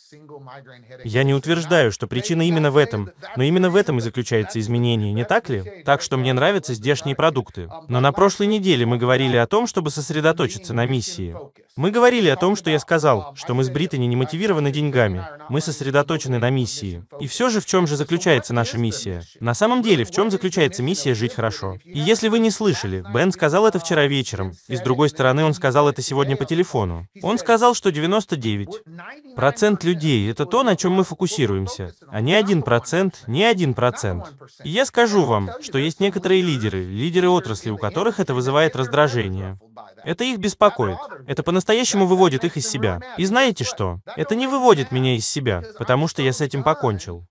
[SPEAKER 4] Я не утверждаю, что причина именно в этом, но именно в этом и заключается изменение, не так ли? Так что мне нравятся здешние продукты. Но на прошлой неделе мы говорили о том, чтобы сосредоточиться на миссии. Мы говорили о том, что я сказал, что мы с Британи не мотивированы деньгами. Мы сосредоточены на миссии. И все же в чем же заключается наша миссия? На самом деле, в чем заключается миссия жить хорошо? И если вы не слышали, Бен сказал это вчера вечером, и с другой стороны он сказал это сегодня по телефону. Он сказал, что 99% людей — это то, на чем мы фокусируемся, а не 1%, не 1%. И я скажу вам, что есть некоторые лидеры, лидеры отрасли, у которых это вызывает раздражение. Это их беспокоит. Это по-настоящему выводит их из себя. И знаете что? Это не выводит меня из себя, потому что я с этим покончил.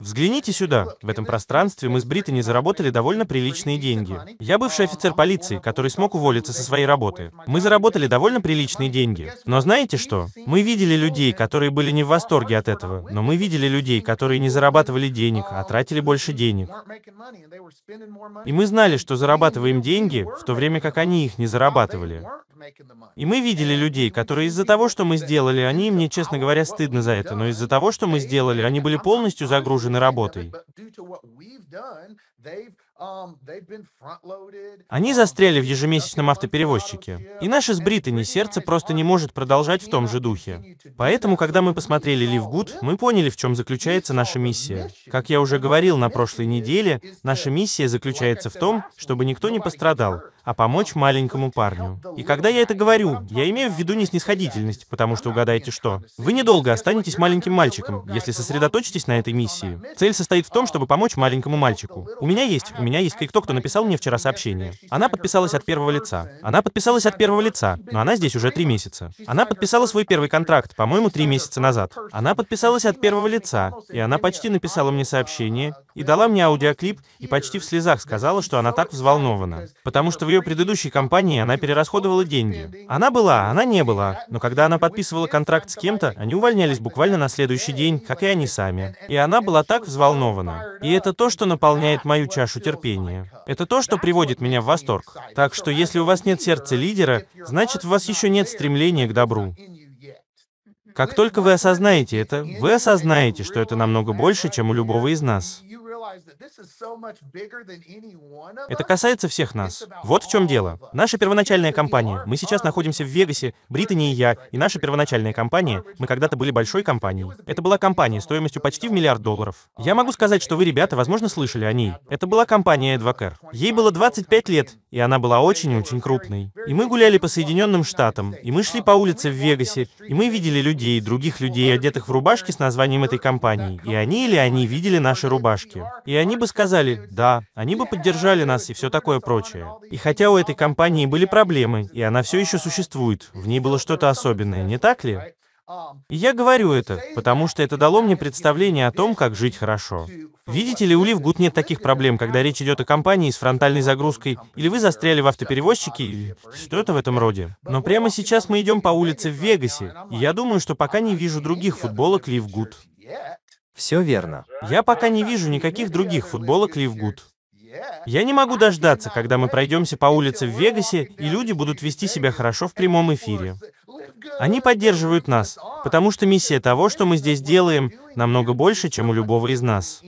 [SPEAKER 4] Взгляните сюда. В этом пространстве мы с Британи заработали довольно приличные деньги. Я бывший офицер полиции, который смог уволиться со своей работы. Мы заработали довольно приличные деньги. Но знаете что? Мы видели людей, которые были не в восторге от этого, но мы видели людей, которые не зарабатывали денег, а тратили больше денег. И мы знали, что зарабатываем деньги, в то время как они их не зарабатывали. И мы видели людей, которые из-за того, что мы сделали, они, мне, честно говоря, стыдно за это, но из-за того, что мы сделали, они были полностью загружены работой. Они застряли в ежемесячном автоперевозчике. И наше с Британи сердце просто не может продолжать в том же духе. Поэтому, когда мы посмотрели Live Good, мы поняли, в чем заключается наша миссия. Как я уже говорил на прошлой неделе, наша миссия заключается в том, чтобы никто не пострадал, а помочь маленькому парню. И когда я это говорю, я имею в виду не снисходительность, потому что угадайте что. Вы недолго останетесь маленьким мальчиком, если сосредоточитесь на этой миссии. Цель состоит в том, чтобы помочь маленькому мальчику. У меня есть, у меня есть кое-кто, кто написал мне вчера сообщение. Она подписалась от первого лица. Она подписалась от первого лица, но она здесь уже три месяца. Она подписала свой первый контракт, по-моему, три месяца назад. Она подписалась от первого лица, и она почти написала мне сообщение, и дала мне аудиоклип, и почти в слезах сказала, что она так взволнована. Потому что в ее предыдущей компании она перерасходовала деньги. Она была, она не была. Но когда она подписывала контракт с кем-то, они увольнялись буквально на следующий день, как и они сами. И она была так взволнована. И это то, что наполняет мою чашу терпения. Это то, что приводит меня в восторг. Так что если у вас нет сердца лидера, значит, у вас еще нет стремления к добру. Как только вы осознаете это, вы осознаете, что это намного больше, чем у любого из нас. Это касается всех нас. Вот в чем дело. Наша первоначальная компания. Мы сейчас находимся в Вегасе, Британи и я, и наша первоначальная компания, мы когда-то были большой компанией. Это была компания стоимостью почти в миллиард долларов. Я могу сказать, что вы, ребята, возможно, слышали о ней. Это была компания Эдвакер. Ей было 25 лет, и она была очень-очень крупной. И мы гуляли по Соединенным Штатам, и мы шли по улице в Вегасе, и мы видели людей, других людей, одетых в рубашки с названием этой компании. И они или они видели наши рубашки. И они бы сказали, да, они бы поддержали нас и все такое прочее. И хотя у этой компании были проблемы, и она все еще существует, в ней было что-то особенное, не так ли? И я говорю это, потому что это дало мне представление о том, как жить хорошо. Видите ли, у LiveGood нет таких проблем, когда речь идет о компании с фронтальной загрузкой, или вы застряли в автоперевозчике, или что-то в этом роде. Но прямо сейчас мы идем по улице в Вегасе, и я думаю, что пока не вижу других футболок LiveGood.
[SPEAKER 1] Все верно.
[SPEAKER 4] Я пока не вижу никаких других футболок LiveGood. Я не могу дождаться, когда мы пройдемся по улице в Вегасе, и люди будут вести себя хорошо в прямом эфире. Они поддерживают нас, потому что миссия того, что мы здесь делаем, намного больше, чем у любого из нас.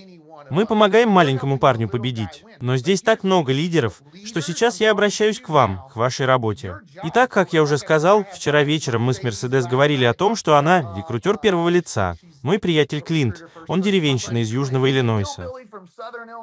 [SPEAKER 4] Мы помогаем маленькому парню победить. Но здесь так много лидеров, что сейчас я обращаюсь к вам, к вашей работе. И так, как я уже сказал, вчера вечером мы с Мерседес говорили о том, что она рекрутер первого лица. Мой приятель Клинт, он деревенщина из Южного Иллинойса.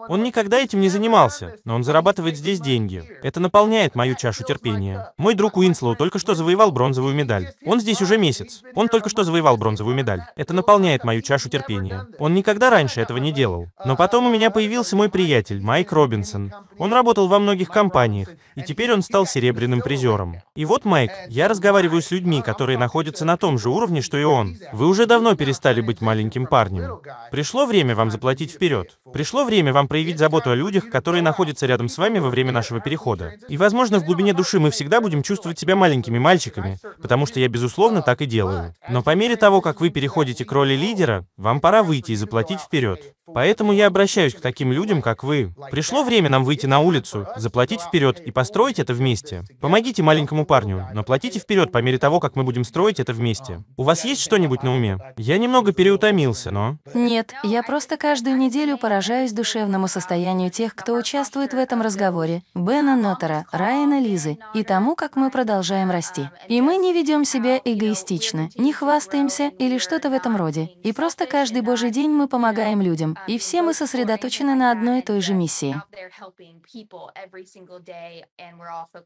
[SPEAKER 4] Он никогда этим не занимался, но он зарабатывает здесь деньги. Это наполняет мою чашу терпения. Мой друг Уинслоу только что завоевал бронзовую медаль. Он здесь уже месяц. Он только что завоевал бронзовую медаль. Это наполняет мою чашу терпения. Он никогда раньше этого не делал. Но потом у меня появился мой приятель, Майк Робинсон. Он работал во многих компаниях, и теперь он стал серебряным призером. И вот, Майк, я разговариваю с людьми, которые находятся на том же уровне, что и он. Вы уже давно перестали быть маленьким парнем. Пришло время вам заплатить вперед. Пришло время вам проявить заботу о людях, которые находятся рядом с вами во время нашего перехода. И, возможно, в глубине души мы всегда будем чувствовать себя маленькими мальчиками, потому что я, безусловно, так и делаю. Но по мере того, как вы переходите к роли лидера, вам пора выйти и заплатить вперед. Поэтому я обращаюсь к таким людям, как вы. Пришло время нам выйти на улицу, заплатить вперед и построить это вместе. Помогите маленькому парню, но платите вперед по мере того, как мы будем строить это вместе. У вас есть что-нибудь на уме? Я немного переутомился, но...
[SPEAKER 2] Нет, я просто каждую неделю поражаюсь душевному состоянию тех, кто участвует в этом разговоре. Бена Нотера, Райана Лизы и тому, как мы продолжаем расти. И мы не ведем себя эгоистично, не хвастаемся или что-то в этом роде. И просто каждый божий день мы помогаем людям, и все мы сосредоточены на одной и той же миссии.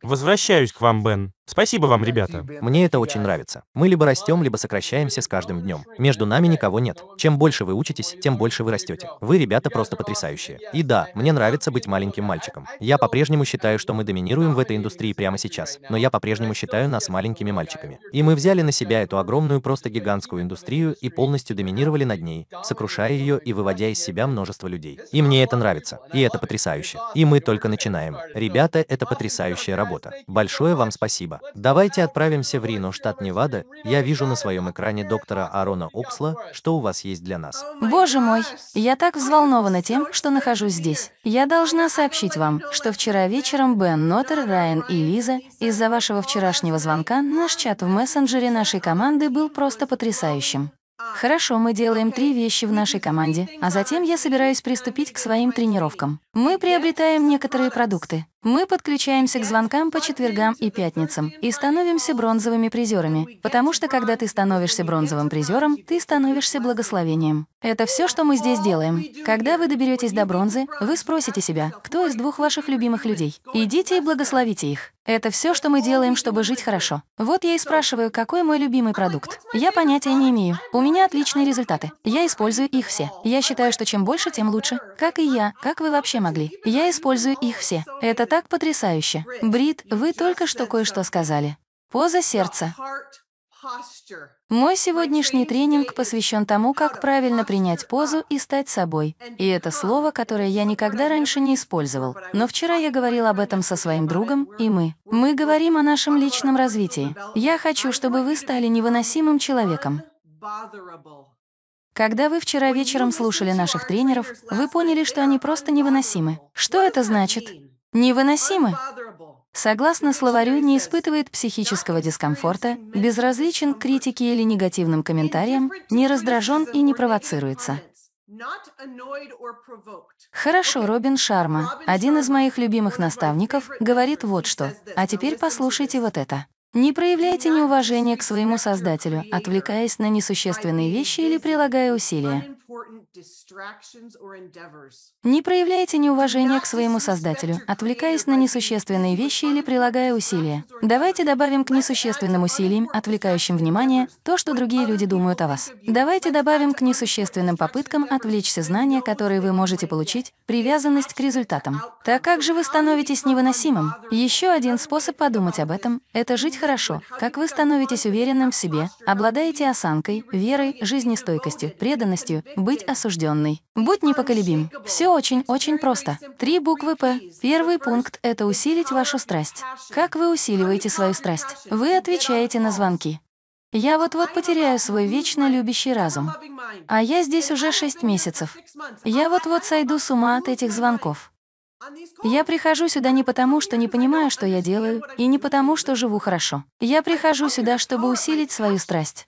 [SPEAKER 4] Возвращаюсь к вам, Бен. Спасибо вам, ребята.
[SPEAKER 1] Мне это очень нравится. Мы либо растем, либо сокращаемся с каждым днем. Между нами никого нет. Чем больше вы учитесь, тем больше вы растете. Вы, ребята, просто потрясающие. И да, мне нравится быть маленьким мальчиком. Я по-прежнему считаю, что мы доминируем в этой индустрии прямо сейчас, но я по-прежнему считаю нас маленькими мальчиками. И мы взяли на себя эту огромную, просто гигантскую индустрию и полностью доминировали над ней, сокрушая ее и выводя из себя множество людей. И мне это нравится. И это потрясающе. И мы только начинаем. Ребята, это потрясающая работа. Большое вам спасибо. Давайте отправимся в Рино, штат Невада. Я вижу на своем экране доктора Арона Оксла, что у вас есть для нас.
[SPEAKER 2] Боже мой, я так взволнована тем, что нахожусь здесь. Я должна сообщить вам, что вчера вечером Бен Нотер, Райан и Лиза, из-за вашего вчерашнего звонка, наш чат в мессенджере нашей команды был просто потрясающим. Хорошо, мы делаем три вещи в нашей команде, а затем я собираюсь приступить к своим тренировкам. Мы приобретаем некоторые продукты. Мы подключаемся к звонкам по четвергам и пятницам и становимся бронзовыми призерами, потому что когда ты становишься бронзовым призером, ты становишься благословением. Это все, что мы здесь делаем. Когда вы доберетесь до бронзы, вы спросите себя, кто из двух ваших любимых людей. Идите и благословите их. Это все, что мы делаем, чтобы жить хорошо. Вот я и спрашиваю, какой мой любимый продукт. Я понятия не имею. У меня отличные результаты. Я использую их все. Я считаю, что чем больше, тем лучше. Как и я. Как вы вообще могли? Я использую их все. Это так потрясающе. Брит, вы только что кое-что сказали. Поза сердца. Мой сегодняшний тренинг посвящен тому, как правильно принять позу и стать собой. И это слово, которое я никогда раньше не использовал. Но вчера я говорил об этом со своим другом, и мы. Мы говорим о нашем личном развитии. Я хочу, чтобы вы стали невыносимым человеком. Когда вы вчера вечером слушали наших тренеров, вы поняли, что они просто невыносимы. Что это значит? Невыносимы? Согласно словарю, не испытывает психического дискомфорта, безразличен к критике или негативным комментариям, не раздражен и не провоцируется. Хорошо, Робин Шарма, один из моих любимых наставников, говорит вот что. А теперь послушайте вот это. Не проявляйте неуважения к своему Создателю, отвлекаясь на несущественные вещи или прилагая усилия. Не проявляйте неуважения к своему Создателю, отвлекаясь на несущественные вещи или прилагая усилия. Давайте добавим к несущественным усилиям, отвлекающим внимание, то, что другие люди думают о вас. Давайте добавим к несущественным попыткам отвлечься знания, которые вы можете получить, привязанность к результатам. Так как же вы становитесь невыносимым? Еще один способ подумать об этом — это жить хорошо. Как вы становитесь уверенным в себе, обладаете осанкой, верой, жизнестойкостью, преданностью, быть осужденный. Будь непоколебим. Все очень-очень просто. Три буквы «П». Первый пункт — это усилить вашу страсть. Как вы усиливаете свою страсть? Вы отвечаете на звонки. Я вот-вот потеряю свой вечно любящий разум. А я здесь уже шесть месяцев. Я вот-вот сойду с ума от этих звонков. Я прихожу сюда не потому, что не понимаю, что я делаю, и не потому, что живу хорошо. Я прихожу сюда, чтобы усилить свою страсть.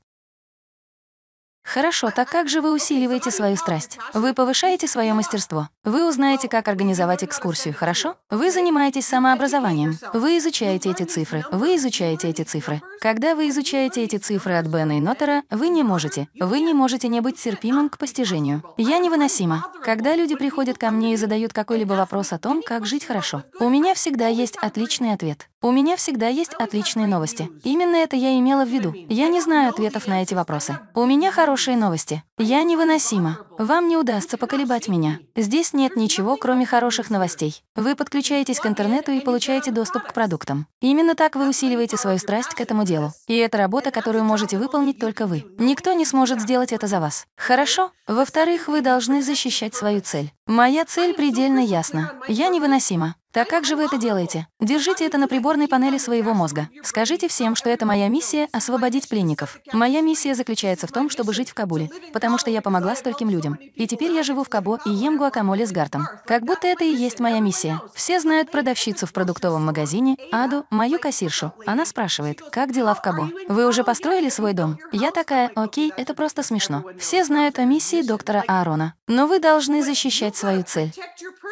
[SPEAKER 2] Хорошо, так как же вы усиливаете свою страсть? Вы повышаете свое мастерство. Вы узнаете, как организовать экскурсию, хорошо? Вы занимаетесь самообразованием. Вы изучаете эти цифры. Вы изучаете эти цифры. Когда вы изучаете эти цифры от Бена и Нотера, вы не можете. Вы не можете не быть терпимым к постижению. Я невыносима. Когда люди приходят ко мне и задают какой-либо вопрос о том, как жить хорошо, у меня всегда есть отличный ответ. У меня всегда есть отличные новости. Именно это я имела в виду. Я не знаю ответов на эти вопросы. У меня хорошие новости. Я невыносима. Вам не удастся поколебать меня. Здесь нет ничего, кроме хороших новостей. Вы подключаетесь к интернету и получаете доступ к продуктам. Именно так вы усиливаете свою страсть к этому делу. И это работа, которую можете выполнить только вы. Никто не сможет сделать это за вас. Хорошо? Во-вторых, вы должны защищать свою цель. Моя цель предельно ясна. Я невыносима. Так как же вы это делаете? Держите это на приборной панели своего мозга. Скажите всем, что это моя миссия — освободить пленников. Моя миссия заключается в том, чтобы жить в Кабуле, потому что я помогла стольким людям. И теперь я живу в Кабо и ем гуакамоле с гартом. Как будто это и есть моя миссия. Все знают продавщицу в продуктовом магазине, Аду, мою кассиршу. Она спрашивает, как дела в Кабо? Вы уже построили свой дом? Я такая, окей, это просто смешно. Все знают о миссии доктора Аарона. Но вы должны защищать свою цель.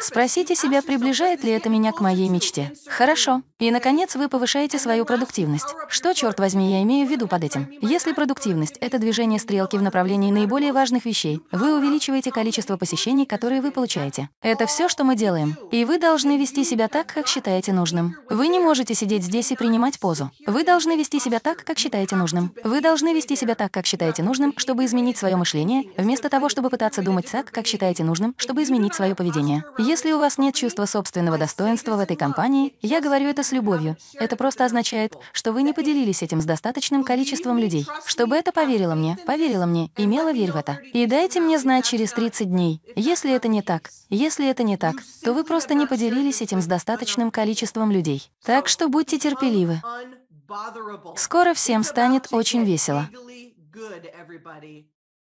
[SPEAKER 2] Спросите себя, приближает ли это меня к моей мечте. Хорошо. И, наконец, вы повышаете свою продуктивность. Что, черт возьми, я имею в виду под этим? Если продуктивность — это движение стрелки в направлении наиболее важных вещей, вы увеличиваете количество посещений, которые вы получаете. Это все, что мы делаем. И вы должны вести себя так, как считаете нужным. Вы не можете сидеть здесь и принимать позу. Вы должны вести себя так, как считаете нужным. Вы должны вести себя так, как считаете нужным, чтобы изменить свое мышление, вместо того, чтобы пытаться думать так, как считаете нужным, чтобы изменить свое поведение. Если у вас нет чувства собственного достоинства в этой компании, я говорю это с любовью. Это просто означает, что вы не поделились этим с достаточным количеством людей. Чтобы это поверило мне, поверило мне, имело верь в это. И дайте мне знать через 30 дней. Если это не так, если это не так, то вы просто не поделились этим с достаточным количеством людей. Так что будьте терпеливы. Скоро всем станет очень весело.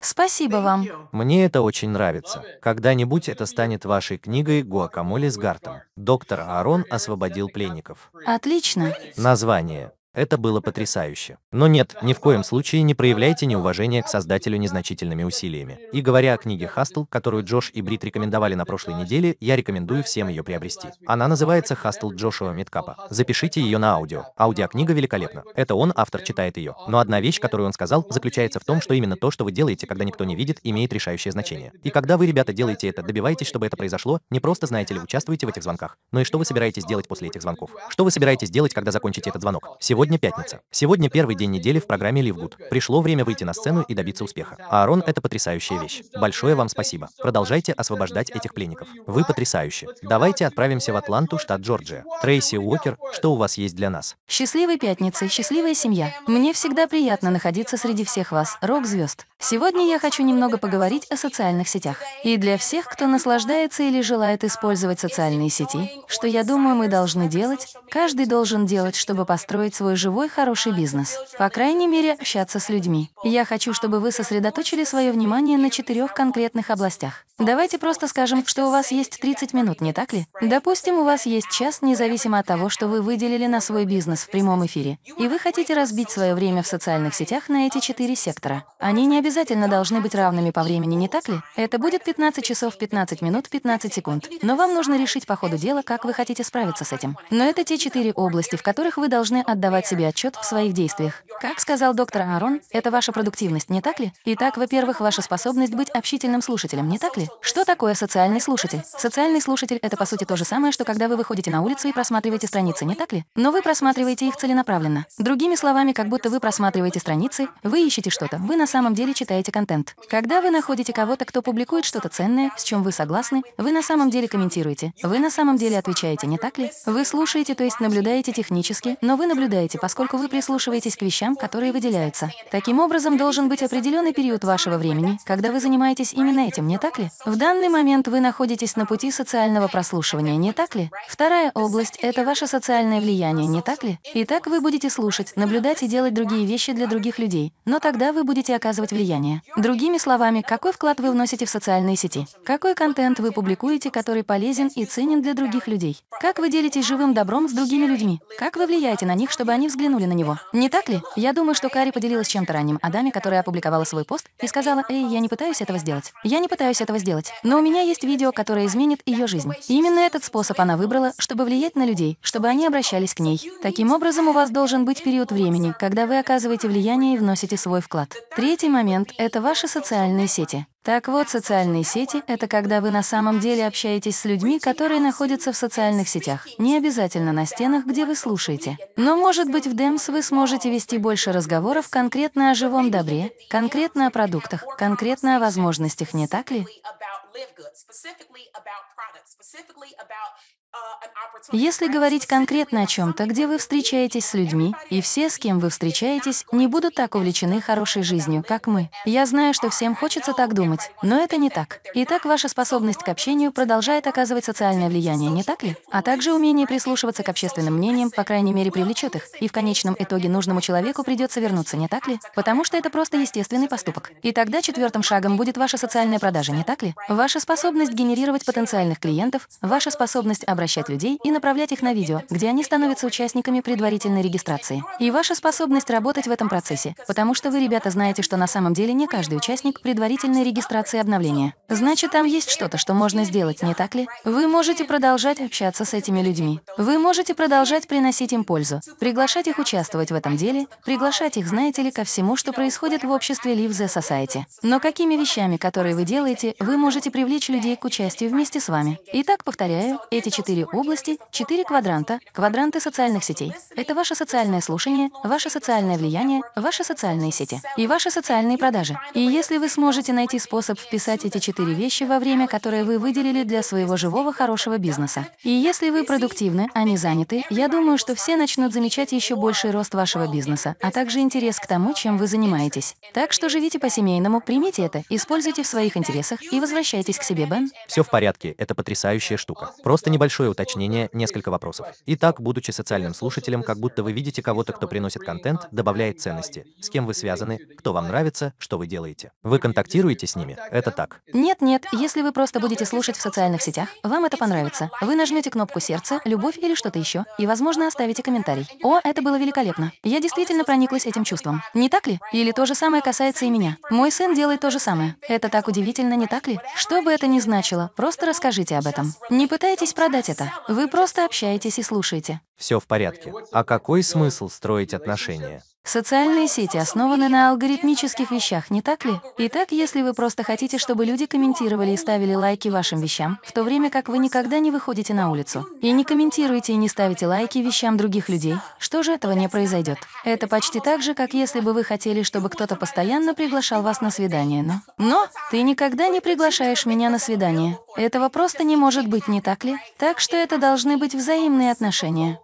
[SPEAKER 2] Спасибо вам.
[SPEAKER 1] Мне это очень нравится. Когда-нибудь это станет вашей книгой «Гуакамоле с Гартом». Доктор Аарон освободил пленников.
[SPEAKER 2] Отлично.
[SPEAKER 1] Название. Это было потрясающе. Но нет, ни в коем случае не проявляйте неуважение к создателю незначительными усилиями. И говоря о книге «Хастл», которую Джош и Брит рекомендовали на прошлой неделе, я рекомендую всем ее приобрести. Она называется «Хастл Джошуа Миткапа». Запишите ее на аудио. Аудиокнига великолепна. Это он, автор, читает ее. Но одна вещь, которую он сказал, заключается в том, что именно то, что вы делаете, когда никто не видит, имеет решающее значение. И когда вы, ребята, делаете это, добивайтесь, чтобы это произошло, не просто знаете ли, участвуете в этих звонках, но и что вы собираетесь делать после этих звонков. Что вы собираетесь делать, когда закончите этот звонок? Сегодня Сегодня пятница. Сегодня первый день недели в программе Ливгуд. Пришло время выйти на сцену и добиться успеха. Аарон — это потрясающая вещь. Большое вам спасибо. Продолжайте освобождать этих пленников. Вы потрясающие. Давайте отправимся в Атланту, штат Джорджия. Трейси Уокер, что у вас есть для нас?
[SPEAKER 2] Счастливой пятницы, счастливая семья. Мне всегда приятно находиться среди всех вас, рок-звезд. Сегодня я хочу немного поговорить о социальных сетях. И для всех, кто наслаждается или желает использовать социальные сети, что я думаю мы должны делать, каждый должен делать, чтобы построить свой свой живой хороший бизнес. По крайней мере, общаться с людьми. Я хочу, чтобы вы сосредоточили свое внимание на четырех конкретных областях. Давайте просто скажем, что у вас есть 30 минут, не так ли? Допустим, у вас есть час, независимо от того, что вы выделили на свой бизнес в прямом эфире. И вы хотите разбить свое время в социальных сетях на эти четыре сектора. Они не обязательно должны быть равными по времени, не так ли? Это будет 15 часов 15 минут 15 секунд. Но вам нужно решить по ходу дела, как вы хотите справиться с этим. Но это те четыре области, в которых вы должны отдавать себе отчет в своих действиях. Как сказал доктор Аарон, это ваша продуктивность, не так ли? Итак, во-первых, ваша способность быть общительным слушателем, не так ли? Что такое социальный слушатель? Социальный слушатель — это, по сути, то же самое, что когда вы выходите на улицу и просматриваете страницы, не так ли? Но вы просматриваете их целенаправленно. Другими словами, как будто вы просматриваете страницы, вы ищете что-то, вы на самом деле читаете контент. Когда вы находите кого-то, кто публикует что-то ценное, с чем вы согласны, вы на самом деле комментируете, вы на самом деле отвечаете, не так ли? Вы слушаете, то есть наблюдаете технически, но вы наблюдаете, поскольку вы прислушиваетесь к вещам, которые выделяются. Таким образом, должен быть определенный период вашего времени, когда вы занимаетесь именно этим, не так ли? В данный момент вы находитесь на пути социального прослушивания, не так ли? Вторая область — это ваше социальное влияние, не так ли? Итак, вы будете слушать, наблюдать и делать другие вещи для других людей, но тогда вы будете оказывать влияние. Другими словами, какой вклад вы вносите в социальные сети? Какой контент вы публикуете, который полезен и ценен для других людей? Как вы делитесь живым добром с другими людьми? Как вы влияете на них, чтобы они взглянули на него? Не так ли? Я думаю, что Кари поделилась чем-то ранним о даме, которая опубликовала свой пост и сказала, «Эй, я не пытаюсь этого сделать. Я не пытаюсь этого сделать. Но у меня есть видео, которое изменит ее жизнь». Именно этот способ она выбрала, чтобы влиять на людей, чтобы они обращались к ней. Таким образом, у вас должен быть период времени, когда вы оказываете влияние и вносите свой вклад. Третий момент — это ваши социальные сети. Так вот, социальные сети — это когда вы на самом деле общаетесь с людьми, которые находятся в социальных сетях. Не обязательно на стенах, где вы слушаете. Но, может быть, в DEMS вы сможете вести больше разговоров конкретно о живом добре, конкретно о продуктах, конкретно о возможностях, не так ли? Если говорить конкретно о чем-то, где вы встречаетесь с людьми, и все, с кем вы встречаетесь, не будут так увлечены хорошей жизнью, как мы. Я знаю, что всем хочется так думать, но это не так. Итак, ваша способность к общению продолжает оказывать социальное влияние, не так ли? А также умение прислушиваться к общественным мнениям, по крайней мере, привлечет их, и в конечном итоге нужному человеку придется вернуться, не так ли? Потому что это просто естественный поступок. И тогда четвертым шагом будет ваша социальная продажа, не так ли? Ваша способность генерировать потенциальных клиентов, ваша способность обращать людей и направлять их на видео, где они становятся участниками предварительной регистрации. И ваша способность работать в этом процессе, потому что вы, ребята, знаете, что на самом деле не каждый участник предварительной регистрации обновления. Значит, там есть что-то, что можно сделать, не так ли? Вы можете продолжать общаться с этими людьми. Вы можете продолжать приносить им пользу, приглашать их участвовать в этом деле, приглашать их, знаете ли, ко всему, что происходит в обществе Live the Society. Но какими вещами, которые вы делаете, вы можете привлечь людей к участию вместе с вами? Итак, повторяю, эти четыре области, четыре квадранта, квадранты социальных сетей. Это ваше социальное слушание, ваше социальное влияние, ваши социальные сети и ваши социальные продажи. И если вы сможете найти способ вписать эти четыре вещи во время, которое вы выделили для своего живого хорошего бизнеса, и если вы продуктивны, а не заняты, я думаю, что все начнут замечать еще больший рост вашего бизнеса, а также интерес к тому, чем вы занимаетесь. Так что живите по-семейному, примите это, используйте в своих интересах и возвращайтесь к себе, Бен.
[SPEAKER 1] Все в порядке, это потрясающая штука. Просто небольшое уточнение, несколько вопросов. Итак, будучи социальным слушателем, как будто вы видите кого-то, кто приносит контент, добавляет ценности. С кем вы связаны, кто вам нравится, что вы делаете. Вы контактируете с ними? Это так.
[SPEAKER 2] Нет, нет, если вы просто будете слушать в социальных сетях, вам это понравится. Вы нажмете кнопку сердце, любовь или что-то еще, и, возможно, оставите комментарий. О, это было великолепно. Я действительно прониклась этим чувством. Не так ли? Или то же самое касается и меня. Мой сын делает то же самое. Это так удивительно, не так ли? Что бы это ни значило, просто расскажите об этом. Не пытайтесь продать это. Вы просто общаетесь и слушаете.
[SPEAKER 1] Все в порядке. А какой смысл строить отношения?
[SPEAKER 2] Социальные сети основаны на алгоритмических вещах, не так ли? Итак, если вы просто хотите, чтобы люди комментировали и ставили лайки вашим вещам, в то время как вы никогда не выходите на улицу, и не комментируете и не ставите лайки вещам других людей, что же этого не произойдет? Это почти так же, как если бы вы хотели, чтобы кто-то постоянно приглашал вас на свидание, но... Но ты никогда не приглашаешь меня на свидание. Этого просто не может быть, не так ли? Так что это должны быть взаимные отношения.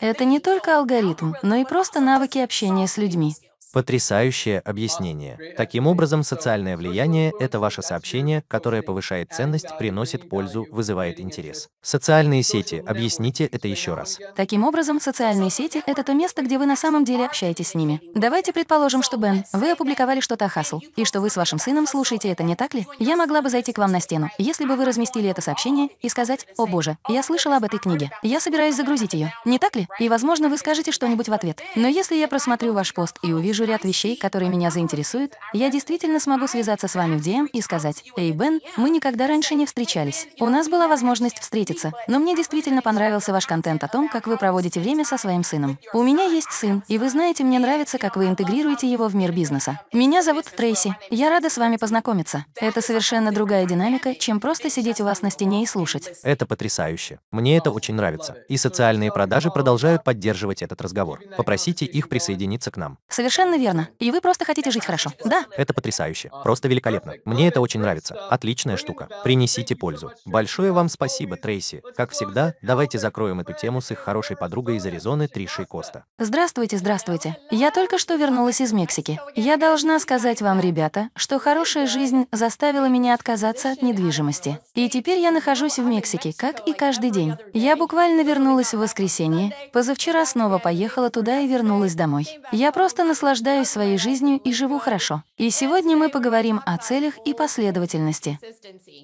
[SPEAKER 2] Это не только алгоритм, но и просто навыки общения с людьми.
[SPEAKER 1] Потрясающее объяснение. Таким образом, социальное влияние – это ваше сообщение, которое повышает ценность, приносит пользу, вызывает интерес. Социальные сети. Объясните это еще раз.
[SPEAKER 2] Таким образом, социальные сети — это то место, где вы на самом деле общаетесь с ними. Давайте предположим, что, Бен, вы опубликовали что-то о Хасл, и что вы с вашим сыном слушаете это, не так ли? Я могла бы зайти к вам на стену, если бы вы разместили это сообщение и сказать, «О боже, я слышала об этой книге. Я собираюсь загрузить ее». Не так ли? И, возможно, вы скажете что-нибудь в ответ. Но если я просмотрю ваш пост и увижу ряд вещей, которые меня заинтересуют, я действительно смогу связаться с вами в DM и сказать, «Эй, Бен, мы никогда раньше не встречались. У нас была возможность встретиться, но мне действительно понравился ваш контент о том, как вы проводите время со своим сыном. У меня есть сын, и вы знаете, мне нравится, как вы интегрируете его в мир бизнеса. Меня зовут Трейси. Я рада с вами познакомиться. Это совершенно другая динамика, чем просто сидеть у вас на стене и слушать.
[SPEAKER 1] Это потрясающе. Мне это очень нравится. И социальные продажи продолжают поддерживать этот разговор. Попросите их присоединиться к нам.
[SPEAKER 2] Совершенно верно. И вы просто хотите жить хорошо. Да,
[SPEAKER 1] Это потрясающе. Просто великолепно. Мне это очень нравится. Отличная штука. Принесите пользу. Большое вам спасибо, Трейси. Как всегда, давайте закроем эту тему с их хорошей подругой из Аризоны Тришей Коста.
[SPEAKER 2] Здравствуйте, здравствуйте. Я только что вернулась из Мексики. Я должна сказать вам, ребята, что хорошая жизнь заставила меня отказаться от недвижимости. И теперь я нахожусь в Мексике, как и каждый день. Я буквально вернулась в воскресенье, позавчера снова поехала туда и вернулась домой. Я просто наслаждаюсь своей жизнью и живу хорошо. И сегодня мы поговорим о целях и последовательности.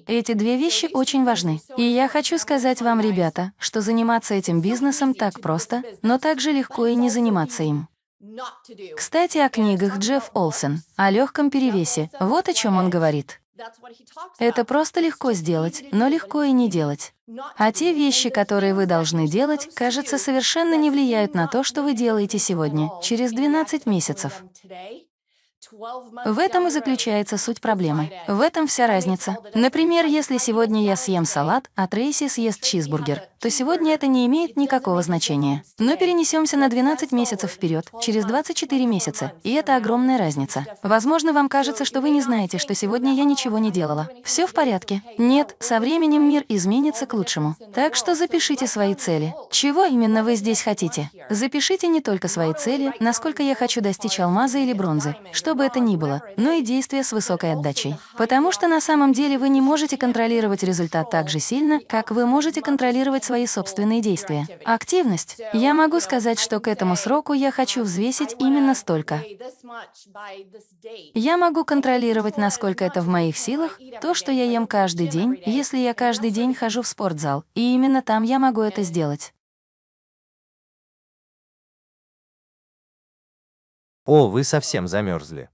[SPEAKER 2] Эти две вещи очень важны. И я хочу сказать вам, ребята, что заниматься этим бизнесом так просто, но так же легко и не заниматься им. Кстати, о книгах Джефф Олсен, о легком перевесе. Вот о чем он говорит. Это просто легко сделать, но легко и не делать. А те вещи, которые вы должны делать, кажется, совершенно не влияют на то, что вы делаете сегодня, через 12 месяцев. В этом и заключается суть проблемы. В этом вся разница. Например, если сегодня я съем салат, а Трейси съест чизбургер, то сегодня это не имеет никакого значения. Но перенесемся на 12 месяцев вперед, через 24 месяца, и это огромная разница. Возможно, вам кажется, что вы не знаете, что сегодня я ничего не делала. Все в порядке. Нет, со временем мир изменится к лучшему. Так что запишите свои цели. Чего именно вы здесь хотите? Запишите не только свои цели, насколько я хочу достичь алмаза или бронзы, что бы это ни было, но и действия с высокой отдачей. Потому что на самом деле вы не можете контролировать результат так же сильно, как вы можете контролировать свои собственные действия. Активность. Я могу сказать, что к этому сроку я хочу взвесить именно столько. Я могу контролировать, насколько это в моих силах, то, что я ем каждый день, если я каждый день хожу в спортзал, и именно там я могу это сделать.
[SPEAKER 1] О, вы совсем замерзли.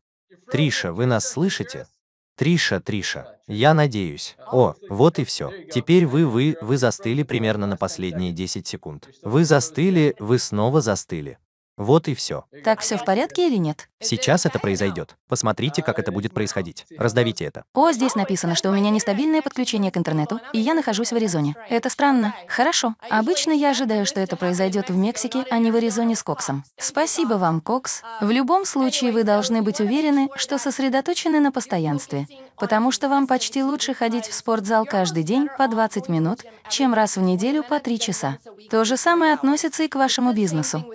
[SPEAKER 1] Триша, вы нас слышите? Триша, Триша, я надеюсь. О, вот и все. Теперь вы, вы, вы застыли примерно на последние 10 секунд. Вы застыли, вы снова застыли. Вот и все.
[SPEAKER 2] Так все в порядке или нет?
[SPEAKER 1] Сейчас это произойдет. Посмотрите, как это будет происходить. Раздавите это.
[SPEAKER 2] О, здесь написано, что у меня нестабильное подключение к интернету, и я нахожусь в Аризоне. Это странно. Хорошо. Обычно я ожидаю, что это произойдет в Мексике, а не в Аризоне с Коксом. Спасибо вам, Кокс. В любом случае вы должны быть уверены, что сосредоточены на постоянстве, потому что вам почти лучше ходить в спортзал каждый день по 20 минут, чем раз в неделю по 3 часа. То же самое относится и к вашему бизнесу.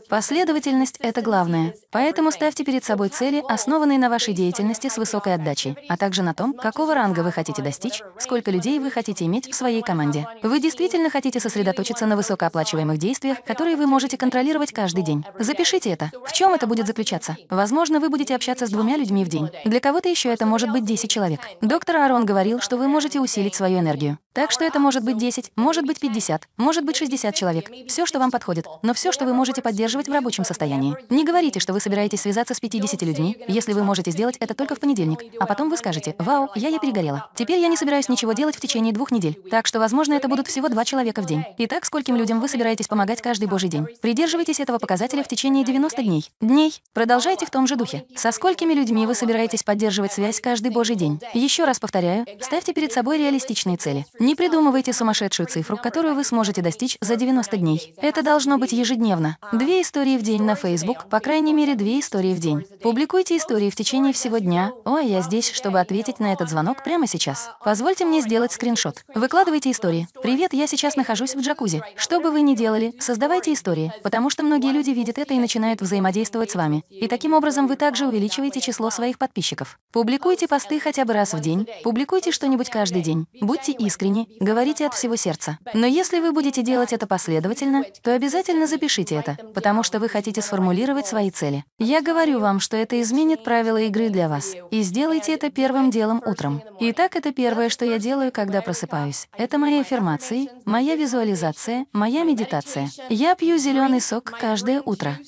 [SPEAKER 2] Последовательность — это главное. Поэтому ставьте перед собой цели, основанные на вашей деятельности с высокой отдачей, а также на том, какого ранга вы хотите достичь, сколько людей вы хотите иметь в своей команде. Вы действительно хотите сосредоточиться на высокооплачиваемых действиях, которые вы можете контролировать каждый день. Запишите это. В чем это будет заключаться? Возможно, вы будете общаться с двумя людьми в день. Для кого-то еще это может быть 10 человек. Доктор Арон говорил, что вы можете усилить свою энергию. Так что это может быть 10, может быть 50, может быть 60 человек. Все, что вам подходит, но все, что вы можете поддерживать в рабочем состоянии. Не говорите, что вы собираетесь связаться с 50 людьми, если вы можете сделать это только в понедельник, а потом вы скажете «Вау, я я перегорела». Теперь я не собираюсь ничего делать в течение двух недель. Так что, возможно, это будут всего два человека в день. Итак, скольким людям вы собираетесь помогать каждый божий день? Придерживайтесь этого показателя в течение 90 дней. Дней. Продолжайте в том же духе. Со сколькими людьми вы собираетесь поддерживать связь каждый божий день? Еще раз повторяю, ставьте перед собой реалистичные цели. Не придумывайте сумасшедшую цифру, которую вы сможете достичь за 90 дней. Это должно быть ежедневно. Две истории в день на Facebook по крайней мере две истории в день. Публикуйте истории в течение всего дня. О, я здесь, чтобы ответить на этот звонок прямо сейчас. Позвольте мне сделать скриншот. Выкладывайте истории. Привет, я сейчас нахожусь в джакузи. Что бы вы ни делали, создавайте истории, потому что многие люди видят это и начинают взаимодействовать с вами. И таким образом вы также увеличиваете число своих подписчиков. Публикуйте посты хотя бы раз в день, публикуйте что-нибудь каждый день. Будьте искренни, говорите от всего сердца. Но если вы будете делать это последовательно, то обязательно запишите это, потому что вы хотите сформулировать свои цели. Я говорю вам, что это изменит правила игры для вас. И сделайте это первым делом утром. Итак, это первое, что я делаю, когда просыпаюсь. Это мои аффирмации, моя визуализация, моя медитация. Я пью зеленый сок каждое утро.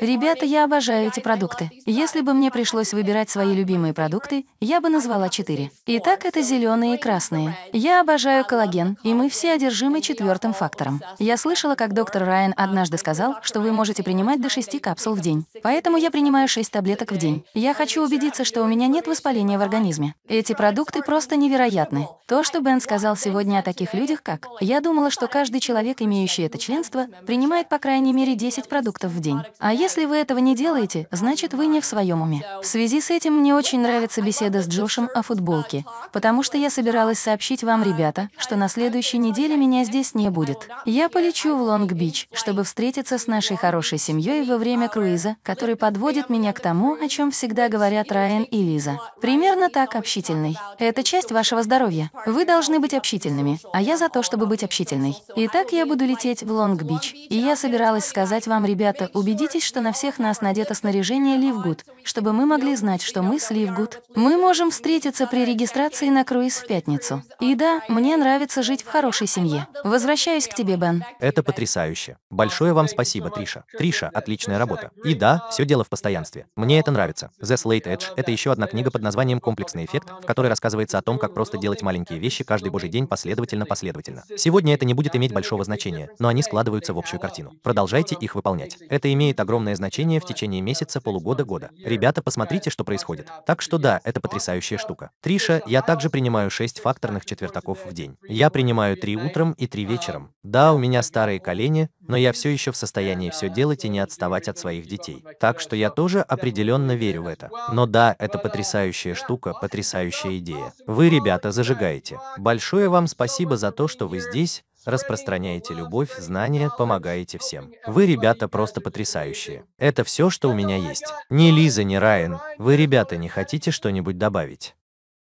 [SPEAKER 2] Ребята, я обожаю эти продукты. Если бы мне пришлось выбирать свои любимые продукты, я бы назвала четыре. Итак, это зеленые и красные. Я обожаю коллаген, и мы все одержимы четвертым фактором. Я слышала, как доктор Райан однажды сказал, что вы можете принимать до шести капсул в день. Поэтому я принимаю шесть таблеток в день. Я хочу убедиться, что у меня нет воспаления в организме. Эти продукты просто невероятны. То, что Бен сказал сегодня о таких людях, как «Я думала, что каждый человек, имеющий это членство, принимает по крайней мере 10 продуктов в день». А если вы этого не делаете, значит, вы не в своем уме. В связи с этим мне очень нравится беседа с Джошем о футболке, потому что я собиралась сообщить вам, ребята, что на следующей неделе меня здесь не будет. Я полечу в Лонг-Бич, чтобы встретиться с нашей хорошей семьей во время круиза, который подводит меня к тому, о чем всегда говорят Райан и Лиза. Примерно так общительный. Это часть вашего здоровья. Вы должны быть общительными, а я за то, чтобы быть общительной. Итак, я буду лететь в Лонг-Бич, и я собиралась сказать вам, ребята, убедитесь, что на всех нас надето снаряжение LiveGood, чтобы мы могли знать, что мы с LiveGood. Мы можем встретиться при регистрации на круиз в пятницу. И да, мне нравится жить в хорошей семье. Возвращаюсь к тебе, Бен.
[SPEAKER 1] Это потрясающе. Большое вам спасибо, Триша. Триша, отличная работа. И да, все дело в постоянстве. Мне это нравится. The Slate Edge — это еще одна книга под названием «Комплексный эффект», в которой рассказывается о том, как просто делать маленькие вещи каждый божий день последовательно-последовательно. Сегодня это не будет иметь большого значения, но они складываются в общую картину. Продолжайте их выполнять. Это имеет огромное значение в течение месяца, полугода, года. Ребята, посмотрите, что происходит. Так что да, это потрясающая штука. Триша, я также принимаю 6 факторных четвертаков в день. Я принимаю 3 утром и 3 вечером. Да, у меня старые колени, но я все еще в состоянии все делать и не отставать от своих детей. Так что я тоже определенно верю в это. Но да, это потрясающая штука, потрясающая идея. Вы, ребята, зажигаете. Большое вам спасибо за то, что вы здесь, распространяете любовь, знания, помогаете всем. Вы, ребята, просто потрясающие. Это все, что у меня есть. Ни Лиза, ни Райан, вы, ребята, не хотите что-нибудь добавить?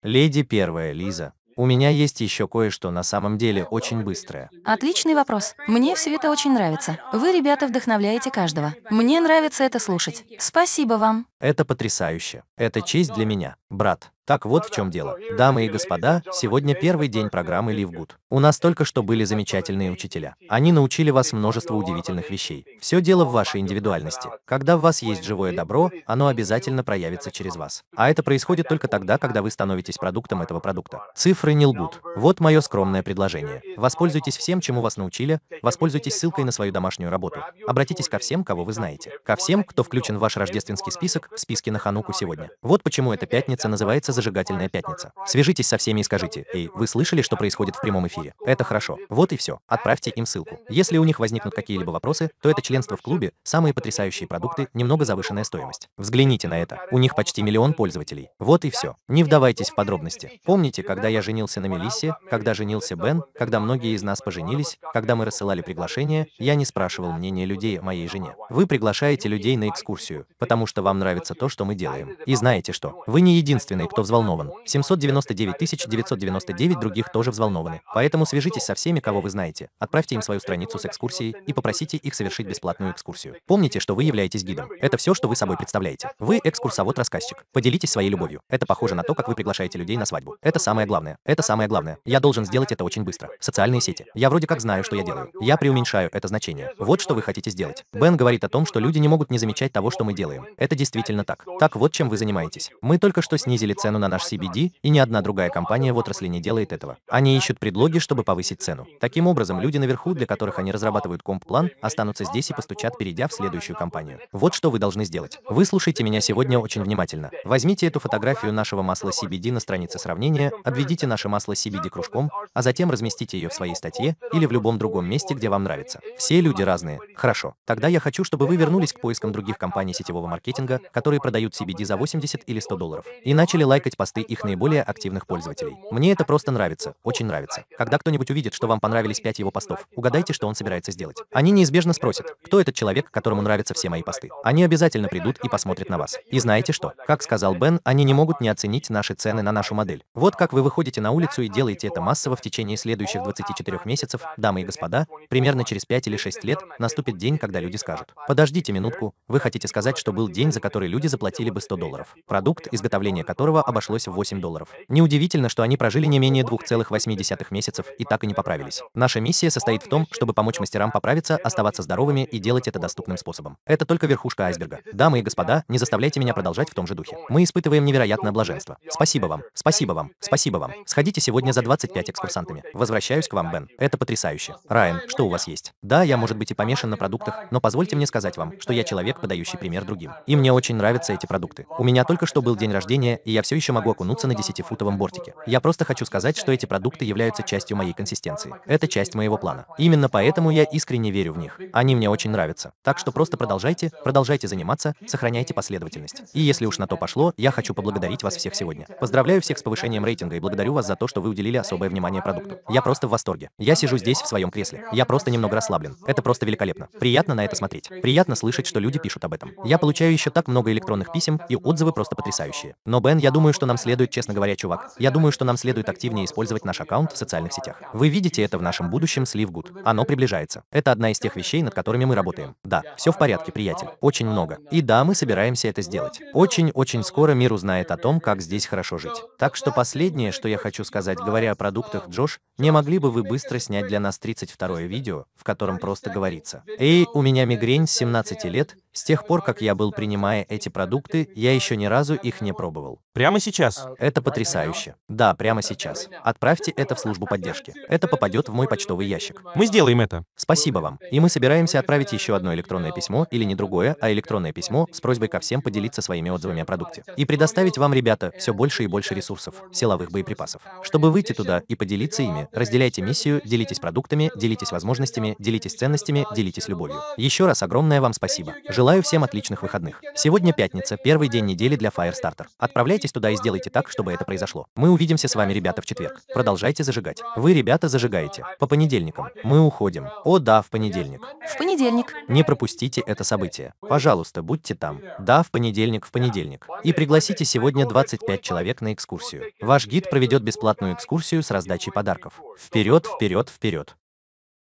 [SPEAKER 1] Леди первая, Лиза. У меня есть еще кое-что на самом деле очень быстрое.
[SPEAKER 2] Отличный вопрос. Мне все это очень нравится. Вы, ребята, вдохновляете каждого. Мне нравится это слушать. Спасибо вам.
[SPEAKER 1] Это потрясающе. Это честь для меня, брат. Так вот в чем дело. Дамы и господа, сегодня первый день программы Ливгуд. У нас только что были замечательные учителя. Они научили вас множество удивительных вещей. Все дело в вашей индивидуальности. Когда в вас есть живое добро, оно обязательно проявится через вас. А это происходит только тогда, когда вы становитесь продуктом этого продукта. Цифры не лгут. Вот мое скромное предложение. Воспользуйтесь всем, чему вас научили, воспользуйтесь ссылкой на свою домашнюю работу. Обратитесь ко всем, кого вы знаете. Ко всем, кто включен в ваш рождественский список, в списке на Хануку сегодня. Вот почему эта пятница называется «Зажигательная пятница». Свяжитесь со всеми и скажите, «Эй, вы слышали, что происходит в прямом эфире? Это хорошо. Вот и все. Отправьте им ссылку. Если у них возникнут какие-либо вопросы, то это членство в клубе, самые потрясающие продукты, немного завышенная стоимость. Взгляните на это. У них почти миллион пользователей. Вот и все. Не вдавайтесь в подробности. Помните, когда я женился на Мелиссе, когда женился Бен, когда многие из нас поженились, когда мы рассылали приглашения, я не спрашивал мнения людей о моей жене. Вы приглашаете людей на экскурсию, потому что вам нравится то, что мы делаем. И знаете что? Вы не единственный, кто взволнован. 799 999 других тоже взволнованы. Поэтому свяжитесь со всеми, кого вы знаете. Отправьте им свою страницу с экскурсией и попросите их совершить бесплатную экскурсию. Помните, что вы являетесь гидом. Это все, что вы собой представляете. Вы экскурсовод-рассказчик. Поделитесь своей любовью. Это похоже на то, как вы приглашаете людей на свадьбу. Это самое главное. Это самое главное. Я должен сделать это очень быстро. Социальные сети. Я вроде как знаю, что я делаю. Я преуменьшаю это значение. Вот что вы хотите сделать. Бен говорит о том, что люди не могут не замечать того, что мы делаем. Это действительно так. Так вот, чем вы занимаетесь. Мы только что снизили цену цену на наш CBD, и ни одна другая компания в отрасли не делает этого. Они ищут предлоги, чтобы повысить цену. Таким образом, люди наверху, для которых они разрабатывают комп-план, останутся здесь и постучат, перейдя в следующую компанию. Вот что вы должны сделать. Выслушайте меня сегодня очень внимательно. Возьмите эту фотографию нашего масла CBD на странице сравнения, обведите наше масло CBD кружком, а затем разместите ее в своей статье или в любом другом месте, где вам нравится. Все люди разные. Хорошо. Тогда я хочу, чтобы вы вернулись к поискам других компаний сетевого маркетинга, которые продают CBD за 80 или 100 долларов, и начали лайкать посты их наиболее активных пользователей. Мне это просто нравится, очень нравится. Когда кто-нибудь увидит, что вам понравились 5 его постов, угадайте, что он собирается сделать. Они неизбежно спросят, кто этот человек, которому нравятся все мои посты. Они обязательно придут и посмотрят на вас. И знаете что? Как сказал Бен, они не могут не оценить наши цены на нашу модель. Вот как вы выходите на улицу и делаете это массово в течение следующих 24 месяцев, дамы и господа, примерно через 5 или 6 лет наступит день, когда люди скажут, подождите минутку, вы хотите сказать, что был день, за который люди заплатили бы 100 долларов, продукт, изготовление которого обошлось в 8 долларов. Неудивительно, что они прожили не менее 2,8 месяцев и так и не поправились. Наша миссия состоит в том, чтобы помочь мастерам поправиться, оставаться здоровыми и делать это доступным способом. Это только верхушка айсберга. Дамы и господа, не заставляйте меня продолжать в том же духе. Мы испытываем невероятное блаженство. Спасибо вам, спасибо вам, спасибо вам. Сходите сегодня за 25 экскурсантами. Возвращаюсь к вам, Бен. Это потрясающе. Райан, что у вас есть? Да, я, может быть, и помешан на продуктах, но позвольте мне сказать вам, что я человек, подающий пример другим. И мне очень нравятся эти продукты. У меня только что был день рождения, и я все еще могу окунуться на 10-футовом бортике. Я просто хочу сказать, что эти продукты являются частью моей консистенции. Это часть моего плана. Именно поэтому я искренне верю в них. Они мне очень нравятся. Так что просто продолжайте, продолжайте заниматься, сохраняйте последовательность. И если уж на то пошло, я хочу поблагодарить вас всех сегодня. Поздравляю всех с повышением рейтинга и благодарю вас за то, что вы уделили особое внимание продукту. Я просто в восторге. Я сижу здесь в своем кресле. Я просто немного расслаблен. Это просто великолепно. Приятно на это смотреть. Приятно слышать, что люди пишут об этом. Я получаю еще так много электронных писем, и отзывы просто потрясающие. Но, Бен, я думаю, что нам следует, честно говоря, чувак, я думаю, что нам следует активнее использовать наш аккаунт в социальных сетях. Вы видите это в нашем будущем Сливгуд. Оно приближается. Это одна из тех вещей, над которыми мы работаем. Да, все в порядке, приятель. Очень много. И да, мы собираемся это сделать. Очень-очень скоро мир узнает о том, как здесь хорошо жить. Так что последнее, что я хочу сказать, говоря о продуктах, Джош, не могли бы вы быстро снять для нас 32 видео, в котором просто говорится «Эй, у меня мигрень с 17 лет, с тех пор, как я был принимая эти продукты, я еще ни разу их не пробовал.
[SPEAKER 4] Прямо сейчас.
[SPEAKER 1] Это потрясающе. Да, прямо сейчас. Отправьте это в службу поддержки. Это попадет в мой почтовый ящик.
[SPEAKER 4] Мы сделаем это.
[SPEAKER 1] Спасибо вам. И мы собираемся отправить еще одно электронное письмо, или не другое, а электронное письмо с просьбой ко всем поделиться своими отзывами о продукте. И предоставить вам, ребята, все больше и больше ресурсов, силовых боеприпасов. Чтобы выйти туда и поделиться ими, разделяйте миссию, делитесь продуктами, делитесь возможностями, делитесь ценностями, делитесь любовью. Еще раз огромное вам спасибо. Желаю всем отличных выходных. Сегодня пятница, первый день недели для Firestarter. Отправляйтесь туда и сделайте так, чтобы это произошло. Мы увидимся с вами, ребята, в четверг. Продолжайте зажигать. Вы, ребята, зажигаете. По понедельникам. Мы уходим. О, да, в понедельник.
[SPEAKER 2] В понедельник.
[SPEAKER 1] Не пропустите это событие. Пожалуйста, будьте там. Да, в понедельник, в понедельник. И пригласите сегодня 25 человек на экскурсию. Ваш гид проведет бесплатную экскурсию с раздачей подарков. Вперед, вперед, вперед.